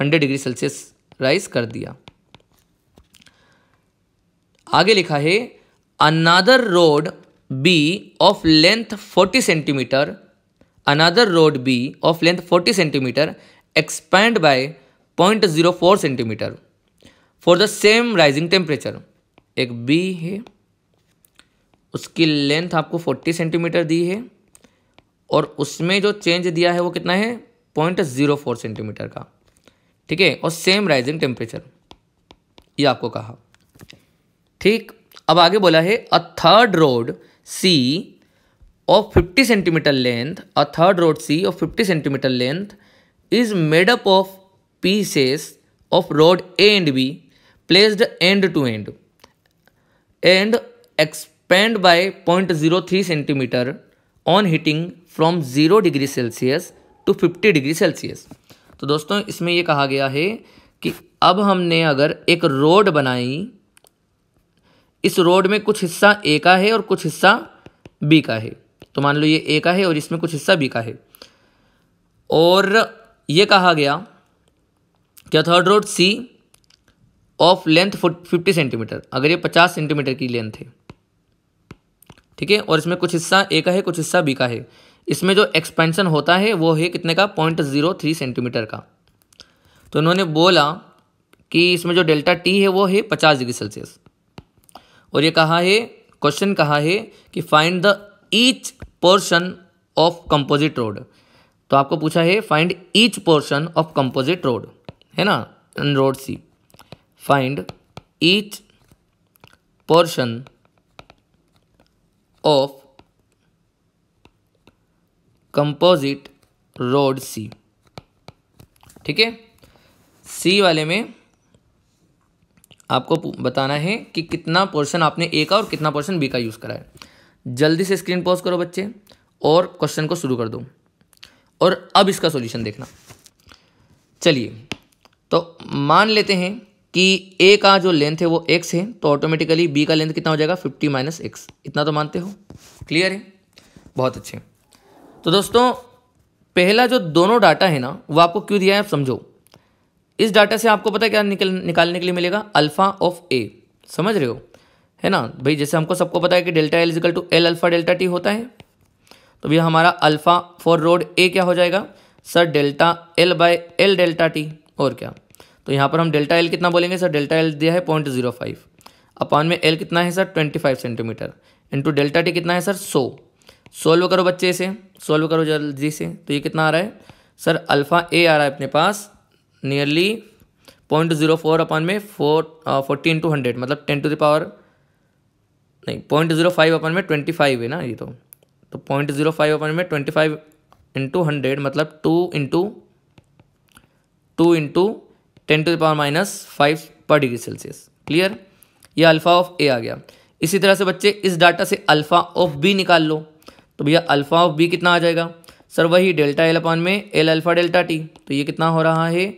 हंड्रेड डिग्री सेल्सियस राइज कर दिया। आगे लिखा है another rod B of length forty centimetre another rod B of length forty centimetre expand by point zero four centimetre for the same rising temperature एक बी है, उसकी लेंथ आपको फोर्टी सेंटीमीटर दी है, और उसमें जो चेंज दिया है वो कितना है? पॉइंट ज़ीरो फोर सेंटीमीटर का। ठीक है? और सेम राइजिंग टेम्परेचर ये आपको कहा। ठीक? अब आगे बोला है a third rod C of fifty centimetre length a third rod C of fifty centimetre length is made up of pieces of rod A and B placed end to end and expand by 0.03 centimeter on heating from 0 degree Celsius to 50 degree Celsius तो दोस्तों, इसमें ये कहा गया है कि अब हमने अगर एक रोड बनाई इस रोड में कुछ हिस्सा ए का है और कुछ हिस्सा बी का है। तो मान लो ये ए का है और इसमें कुछ हिस्सा बी का है। और ये कहा गया, क्या third rod C of length fifty centimetre अगर ये पचास सेंटीमीटर की लेंथ है। ठीक है? और इसमें कुछ हिस्सा ए का है, कुछ हिस्सा बी का है। इसमें जो एक्सपेंशन होता है, वो है कितने का? पॉइंट ज़ीरो थ्री सेंटीमीटर का। तो इन्होंने बोला कि इसमें जो डेल्टा टी है, वो है पचास डिग्री सेल्सियस। और ये कहा है? क्वेश्चन कहा है? कि find the each portion of composite rod तो आपको पूछा है find each portion of composite rod है ना? Rod C find each portion of composite rod C ठीक है? सी वाले में आपको बताना है कि कितना पोर्शन आपने ए का और कितना पोर्शन बी का यूज़ करा है। जल्दी से स्क्रीन पॉज करो बच्चे और क्वेश्चन को शुरू कर दो। और अब इसका सॉल्यूशन देखना। चलिए तो मान लेते हैं कि ए का जो लेंथ है वो एक्स है तो ऑटोमेटिकली बी का लेंथ कितना हो जाएगा? फिफ्टी माइनस एक्स इतना तो मानते हो? क्लियर है? बहुत अच्छे। तो दोस्तों, पहला जो दोनों डाटा है ना, वो आपको क्यों दिया है आप समझो। इस डाटा से आपको पता है क्या निकल, निकालने के लिए मिलेगा? Alpha of A. समझ रहे हो? है ना? भाई, जैसे हमको सबको पता है कि delta L equal to L alpha delta T होता है तो भैया हमारा अल्फ़ा फॉर रोड ए क्या हो जाएगा? Sir delta L by L delta T और क्या? तो यहाँ पर हम डेल्टा एल कितना बोलेंगे? सर डेल्टा एल दिया है पॉइंट ज़ीरो फाइव अपान में एल कितना है sir twenty five centimetre into delta T कितना है सर सौ। सोल्व करो बच्चे से। सोल्व करो जल्दी से। तो ये कितना आ रहा है? सर अल्फ़ा ए आ रहा है अपने पास। नियरली पॉइंट ज़ीरो फोर अपन में फोर फोर्टी इंटू हंड्रेड मतलब टेन टू द पावर नहीं पॉइंट ज़ीरो फाइव अपन में ट्वेंटी फाइव है ना ये तो। तो पॉइंट ज़ीरो फाइव अपन में ट्वेंटी फाइव इंटू हंड्रेड मतलब two into two into ten to the power minus five पर डिग्री सेल्सियस क्लियर ये अल्फ़ा ऑफ़ ए आ गया। इसी तरह से बच्चे, इस डाटा से अल्फ़ा ऑफ़ बी निकाल लो। तो भैया अल्फ़ा ऑफ़ बी कितना आ जाएगा? सर, वही डेल्टा एल अपॉन में एल अल्फ़ा डेल्टा टी। तो ये कितना हो रहा है?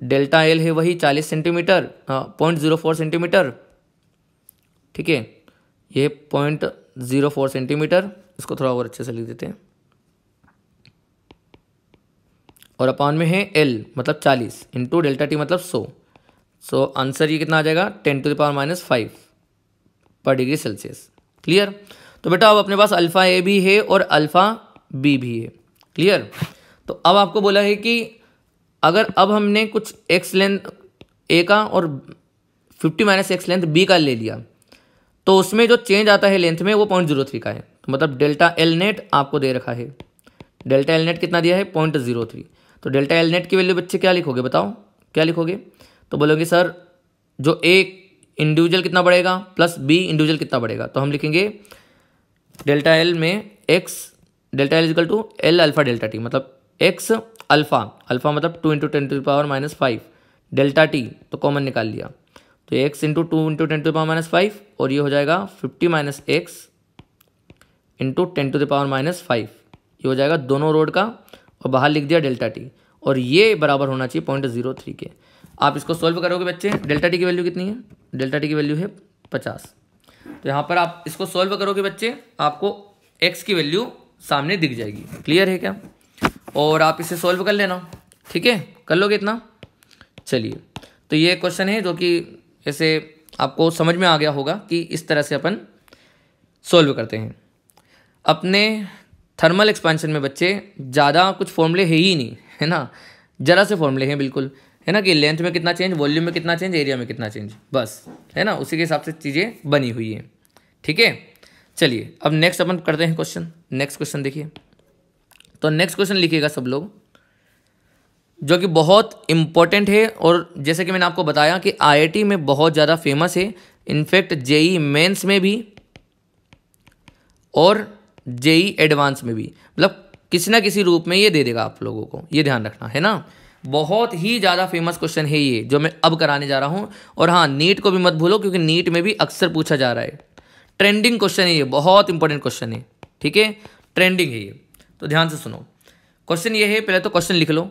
डेल्टा एल है वही चालीस सेंटीमीटर हाँ पॉइंट ज़ीरो फोर सेंटीमीटर। ठीक है? ये पॉइंट ज़ीरो फोर सेंटीमीटर, इसको थोड़ा और अच्छे से लिख देते हैं। और अपॉन में है एल मतलब चालीस इंटू डेल्टा टी मतलब सौ। सो, आंसर ये कितना आ जाएगा? Ten to the power minus five पर डिग्री सेल्सियस। क्लियर? तो बेटा, अब अपने पास अल्फ़ा ए भी है और अल्फ़ा बी भी है। क्लियर तो अब आपको बोला है कि अगर अब हमने कुछ एक्स लेंथ ए का और fifty minus X length B का ले लिया तो उसमें जो चेंज आता है लेंथ में वो पॉइंट ज़ीरो थ्री का है। तो मतलब डेल्टा एल नेट आपको दे रखा है। डेल्टा एल नेट कितना दिया है? पॉइंट ज़ीरो थ्री तो डेल्टा एल नेट की वैल्यू बच्चे क्या लिखोगे बताओ? क्या लिखोगे? तो बोलोगे, सर, जो ए इंडिविजुअल कितना बढ़ेगा? प्लस बी इंडिविजुअल कितना बढ़ेगा? तो हम लिखेंगे डेल्टा एल में X delta L equal to L alpha delta T मतलब एक्स अल्फ़ा अल्फ़ा मतलब two into ten to power minus five, delta T तो कॉमन निकाल लिया। तो X into two into ten to power minus five, और ये हो जाएगा fifty minus X into ten to the power minus five. ये हो जाएगा दोनों रोड का, और बाहर लिख दिया डेल्टा टी। और ये बराबर होना चाहिए पॉइंट ज़ीरो थ्री के। आप इसको सोल्व करोगे बच्चे, डेल्टा टी की वैल्यू कितनी है? डेल्टा टी की वैल्यू है पचास। तो यहाँ पर आप इसको सोल्व करोगे बच्चे, आपको एक्स की वैल्यू सामने दिख जाएगी। क्लियर है क्या? और आप इसे सॉल्व कर लेना। ठीक है? कर लोगे इतना? चलिए। तो ये क्वेश्चन है जो कि ऐसे आपको समझ में आ गया होगा कि इस तरह से अपन सॉल्व करते हैं। अपने थर्मल एक्सपेंशन में बच्चे, ज़्यादा कुछ फॉर्मूले है ही नहीं, है ना? ज़रा से फॉर्मूले हैं, बिल्कुल। है ना कि लेंथ में कितना चेंज वॉल्यूम में कितना चेंज एरिया में कितना चेंज बस, है ना? उसी के हिसाब से चीज़ें बनी हुई हैं। ठीक है? चलिए, अब नेक्स्ट अपन करते हैं क्वेश्चन नेक्स्ट क्वेश्चन देखिए. तो नेक्स्ट क्वेश्चन लिखिएगा सब लोग, जो कि बहुत इंपॉर्टेंट है और जैसे कि मैंने आपको बताया कि आईआईटी में बहुत ज़्यादा फ़ेमस है. इनफैक्ट जेई मेंस में भी और जेई एडवांस में भी. मतलब किसी ना किसी रूप में ये दे देगा आप लोगों को. ये ध्यान रखना, है ना? बहुत ही ज़्यादा फ़ेमस क्वेश्चन है ये, जो मैं अब कराने जा रहा हूँ. और हाँ नीट को भी मत भूलो, क्योंकि नीट में भी अक्सर पूछा जा रहा है. ट्रेंडिंग क्वेश्चन है ये, बहुत इंपॉर्टेंट क्वेश्चन है, ठीक है? ट्रेंडिंग है ये। तो ध्यान से सुनो। क्वेश्चन ये है, पहले तो क्वेश्चन लिख लो।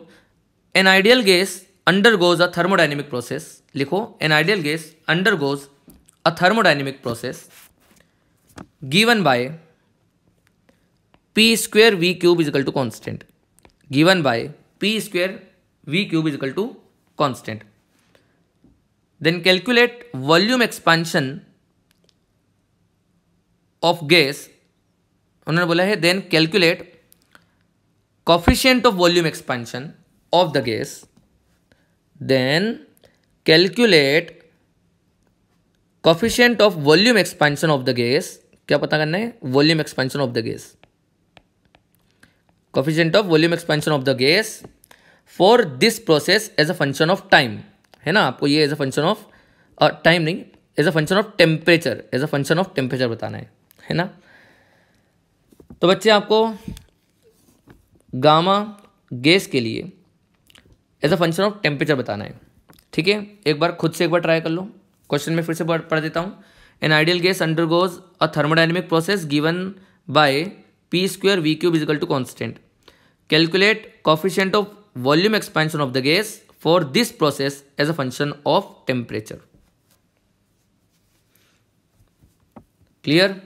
An ideal gas undergoes a thermodynamic process लिखो an ideal gas undergoes a thermodynamic process given by P square V cube is equal to constant given by P square V cube is equal to constant then calculate volume expansion of gas उन्होंने बोला है then calculate coefficient of volume expansion of the gas then calculate coefficient of volume expansion of the gas क्या पता करना है? Volume expansion of the gas coefficient of volume expansion of the gas for this process as a function of time है ना? आपको ये as a function of time नहीं as a function of temperature as a function of temperature बताना है। है ना? तो बच्चे, आपको गामा गैस के लिए as a function of temperature बताना है। ठीक है? एक बार खुद से एक बार ट्राई कर लो। क्वेश्चन में फिर से पढ़ देता हूँ। An ideal gas undergoes a thermodynamic process given by P square V cube is equal to constant calculate coefficient of volume expansion of the gas for this process as a function of temperature clear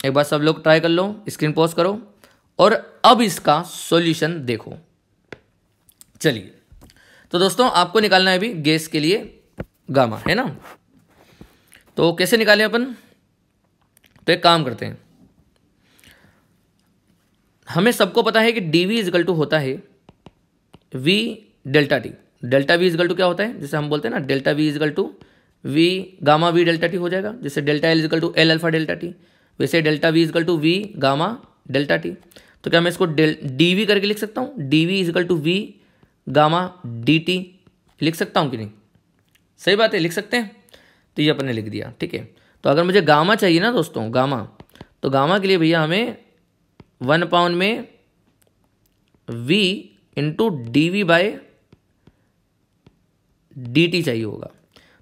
एक बार सब लोग ट्राई कर लो, स्क्रीन पॉज करो और अब इसका सॉल्यूशन देखो। चलिए तो दोस्तों, आपको निकालना है अभी गैस के लिए गामा, है ना? तो कैसे निकालें अपन? तो एक काम करते हैं। हमें सबको पता है कि डी वी इजगल टू होता है V delta T delta V is equal to क्या होता है? जैसे हम बोलते हैं ना delta V is equal to V gamma V delta T हो जाएगा। जैसे delta L is equal to L alpha delta T वैसे delta V is equal to V gamma delta T तो क्या मैं इसको डी वी करके लिख सकता हूँ? D V is equal to V gamma D T लिख सकता हूँ कि नहीं? सही बात है, लिख सकते हैं। तो ये अपन ने लिख दिया, ठीक है। तो अगर मुझे गामा चाहिए ना दोस्तों गामा तो गामा के लिए भैया हमें वन पाउंड में V into D V by D T चाहिए होगा।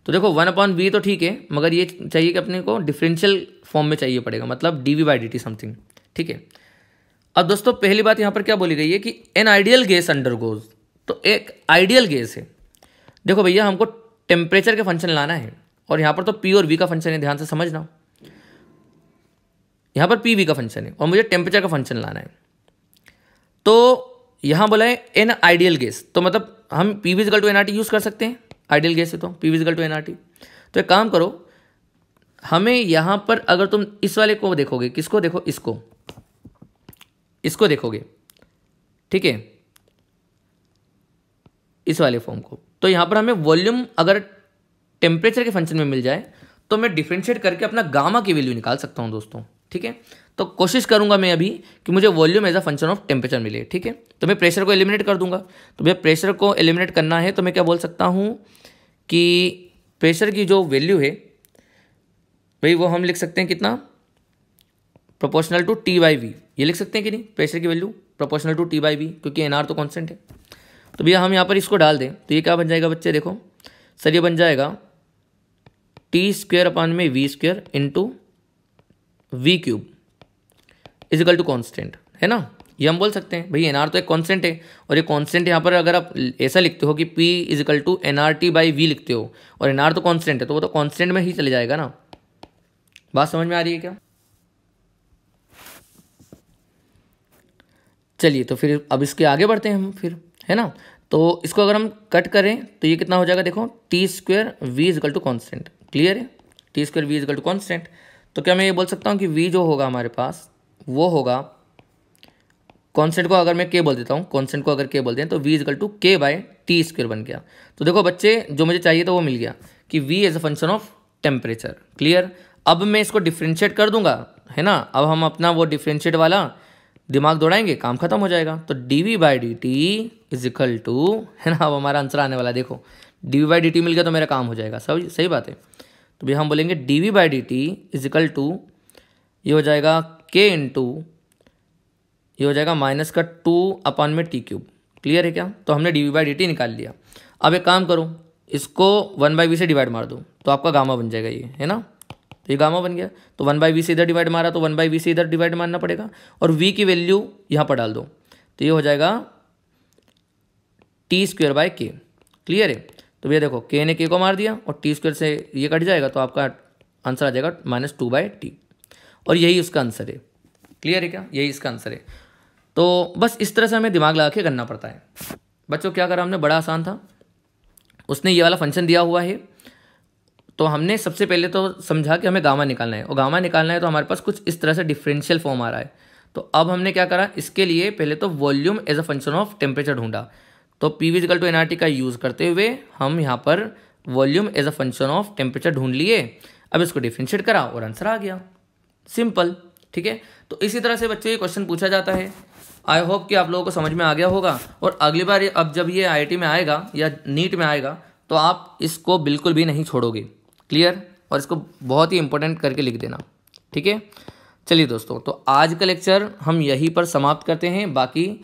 तो देखो वन अपॉन वी तो ठीक है, मगर ये चाहिए कि अपने को डिफरेंशियल फॉर्म में चाहिए पड़ेगा मतलब D V by D T something ठीक है? अब दोस्तों, पहली बात यहाँ पर क्या बोली गई है कि an ideal gas undergoes तो एक आइडियल गैस है। देखो भैया, हमको टेम्परेचर के फ़ंक्शन लाना है, और यहाँ पर तो पी और वी का फ़ंक्शन है, ध्यान से समझना। यहाँ पर पी वी का फ़ंक्शन है, और मुझे टेम्परेचर का फ़ंक्शन लाना है। तो यहाँ बोला है एन आइडियल गैस तो मतलब हम P is equal to N R T use कर सकते हैं। आइडियल गैस है तो P is equal to N R T तो एक काम करो, हमें यहाँ पर अगर तुम इस वाले को देखोगे, किसको देखो? इसको। इसको देखोगे। ठीक है? इस वाले फॉर्म को। तो यहाँ पर हमें वॉल्यूम अगर टेम्परेचर के फ़ंक्शन में मिल जाए तो मैं डिफ्रेंशिएट करके अपना गामा की वैल्यू निकाल सकता हूँ दोस्तों। ठीक है? तो कोशिश करूँगा मैं अभी कि मुझे volume as a function of temperature मिले, ठीक है? तो मैं प्रेशर को एलिमिनेट कर दूँगा। तो भैया प्रेशर को एलिमिनेट करना है तो मैं क्या बोल सकता हूँ कि प्रेशर की जो वैल्यू है, भाई वो हम लिख सकते हैं कितना? Proportional to T by V ये लिख सकते हैं कि नहीं? प्रेशर की value proportional to T by V क्योंकि एन आर तो कॉन्सेंट है। तो भैया, हम यहाँ पर इसको डाल दें। तो ये क्या बन जाएगा बच्चे, देखो। सर, ये बन जाएगा टी स्क्वेयर अपान में V square into V cube is equal to constant है ना? ये हम बोल सकते हैं, भाई एन आर तो एक कॉन्स्टेंट है, और ये कॉन्स्टेंट यहाँ पर अगर आप ऐसा लिखते हो कि P is equal to N R T by V लिखते हो, और एन आर तो कॉन्स्टेंट है तो वो तो कॉन्स्टेंट में ही चले जाएगा ना? बात समझ में आ रही है क्या? चलिए तो फिर अब इसके आगे बढ़ते हैं हम फिर, है ना? तो इसको अगर हम कट करें तो ये कितना हो जाएगा, देखो T square V is equal to constant clear है? T square V is equal to constant तो क्या मैं ये बोल सकता हूँ कि वी जो होगा हमारे पास, वो होगा कॉन्सेंट को अगर मैं के बोल देता हूँ कॉन्सेंट को अगर के बोल दें तो V is equal to K by T square बन गया। तो देखो बच्चे, जो मुझे चाहिए था वो मिल गया कि V as a function of temperature clear अब मैं इसको डिफ्रेंशिएट कर दूँगा, है ना? अब हम अपना वो डिफ्रेंशिएट वाला दिमाग दौड़ाएँगे, काम खत्म हो जाएगा। तो D V by D T is equal to है ना? अब हमारा आंसर आने वाला देखो। D V by D T मिल गया तो मेरा काम हो जाएगा। सब सही बात है। तो भैया हम बोलेंगे D V by D T is equal to ये हो जाएगा के इन टू ये हो जाएगा माइनस का टू अपान में टी क्यूब क्लियर है क्या? तो हमने D V by D T निकाल लिया। अब एक काम करो, इसको वन बाई वी से डिवाइड मार दो तो आपका गामा बन जाएगा ये, है ना? तो ये गामा बन गया। तो वन बाई वी से इधर डिवाइड मारा तो वन बाई वी से इधर डिवाइड मारना पड़ेगा, और वी की वैल्यू यहाँ पर डाल दो। तो ये हो जाएगा T square by K clear है? तो भैया देखो के ने के को मार दिया और टी स्क्वेयर से ये कट जाएगा तो आपका आंसर आ जाएगा माइनस टू बाई टी और यही उसका आंसर है। क्लियर है क्या? यही इसका आंसर है। तो बस इस तरह से हमें दिमाग लगा के करना पड़ता है। बच्चों, क्या करा हमने? बड़ा आसान था। उसने ये वाला फ़ंक्शन दिया हुआ है। तो हमने सबसे पहले तो समझा कि हमें गामा निकालना है। और गामा निकालना है तो हमारे पास कुछ इस तरह से डिफरेंशियल फॉर्म आ रहा है। तो अब हमने क्या करा? इसके लिए पहले तो volume as a function of temperature ढूंढा। तो P V is equal to N R T का यूज़ करते हुए हम यहाँ पर volume as a function of temperature ढूंढ लिए। अब इसको डिफ्रेंशिएट करा और आंसर आ गया। सिंपल ठीक है? तो इसी तरह से बच्चों ये क्वेश्चन पूछा जाता है। आई होप कि आप लोगों को समझ में आ गया होगा। और अगली बार अब जब ये आईआईटी में आएगा या नीट में आएगा तो आप इसको बिल्कुल भी नहीं छोड़ोगे। क्लियर और इसको बहुत ही इंपॉर्टेंट करके लिख देना। ठीक है? चलिए दोस्तों तो आज का लेक्चर हम यहीं पर समाप्त करते हैं। बाकी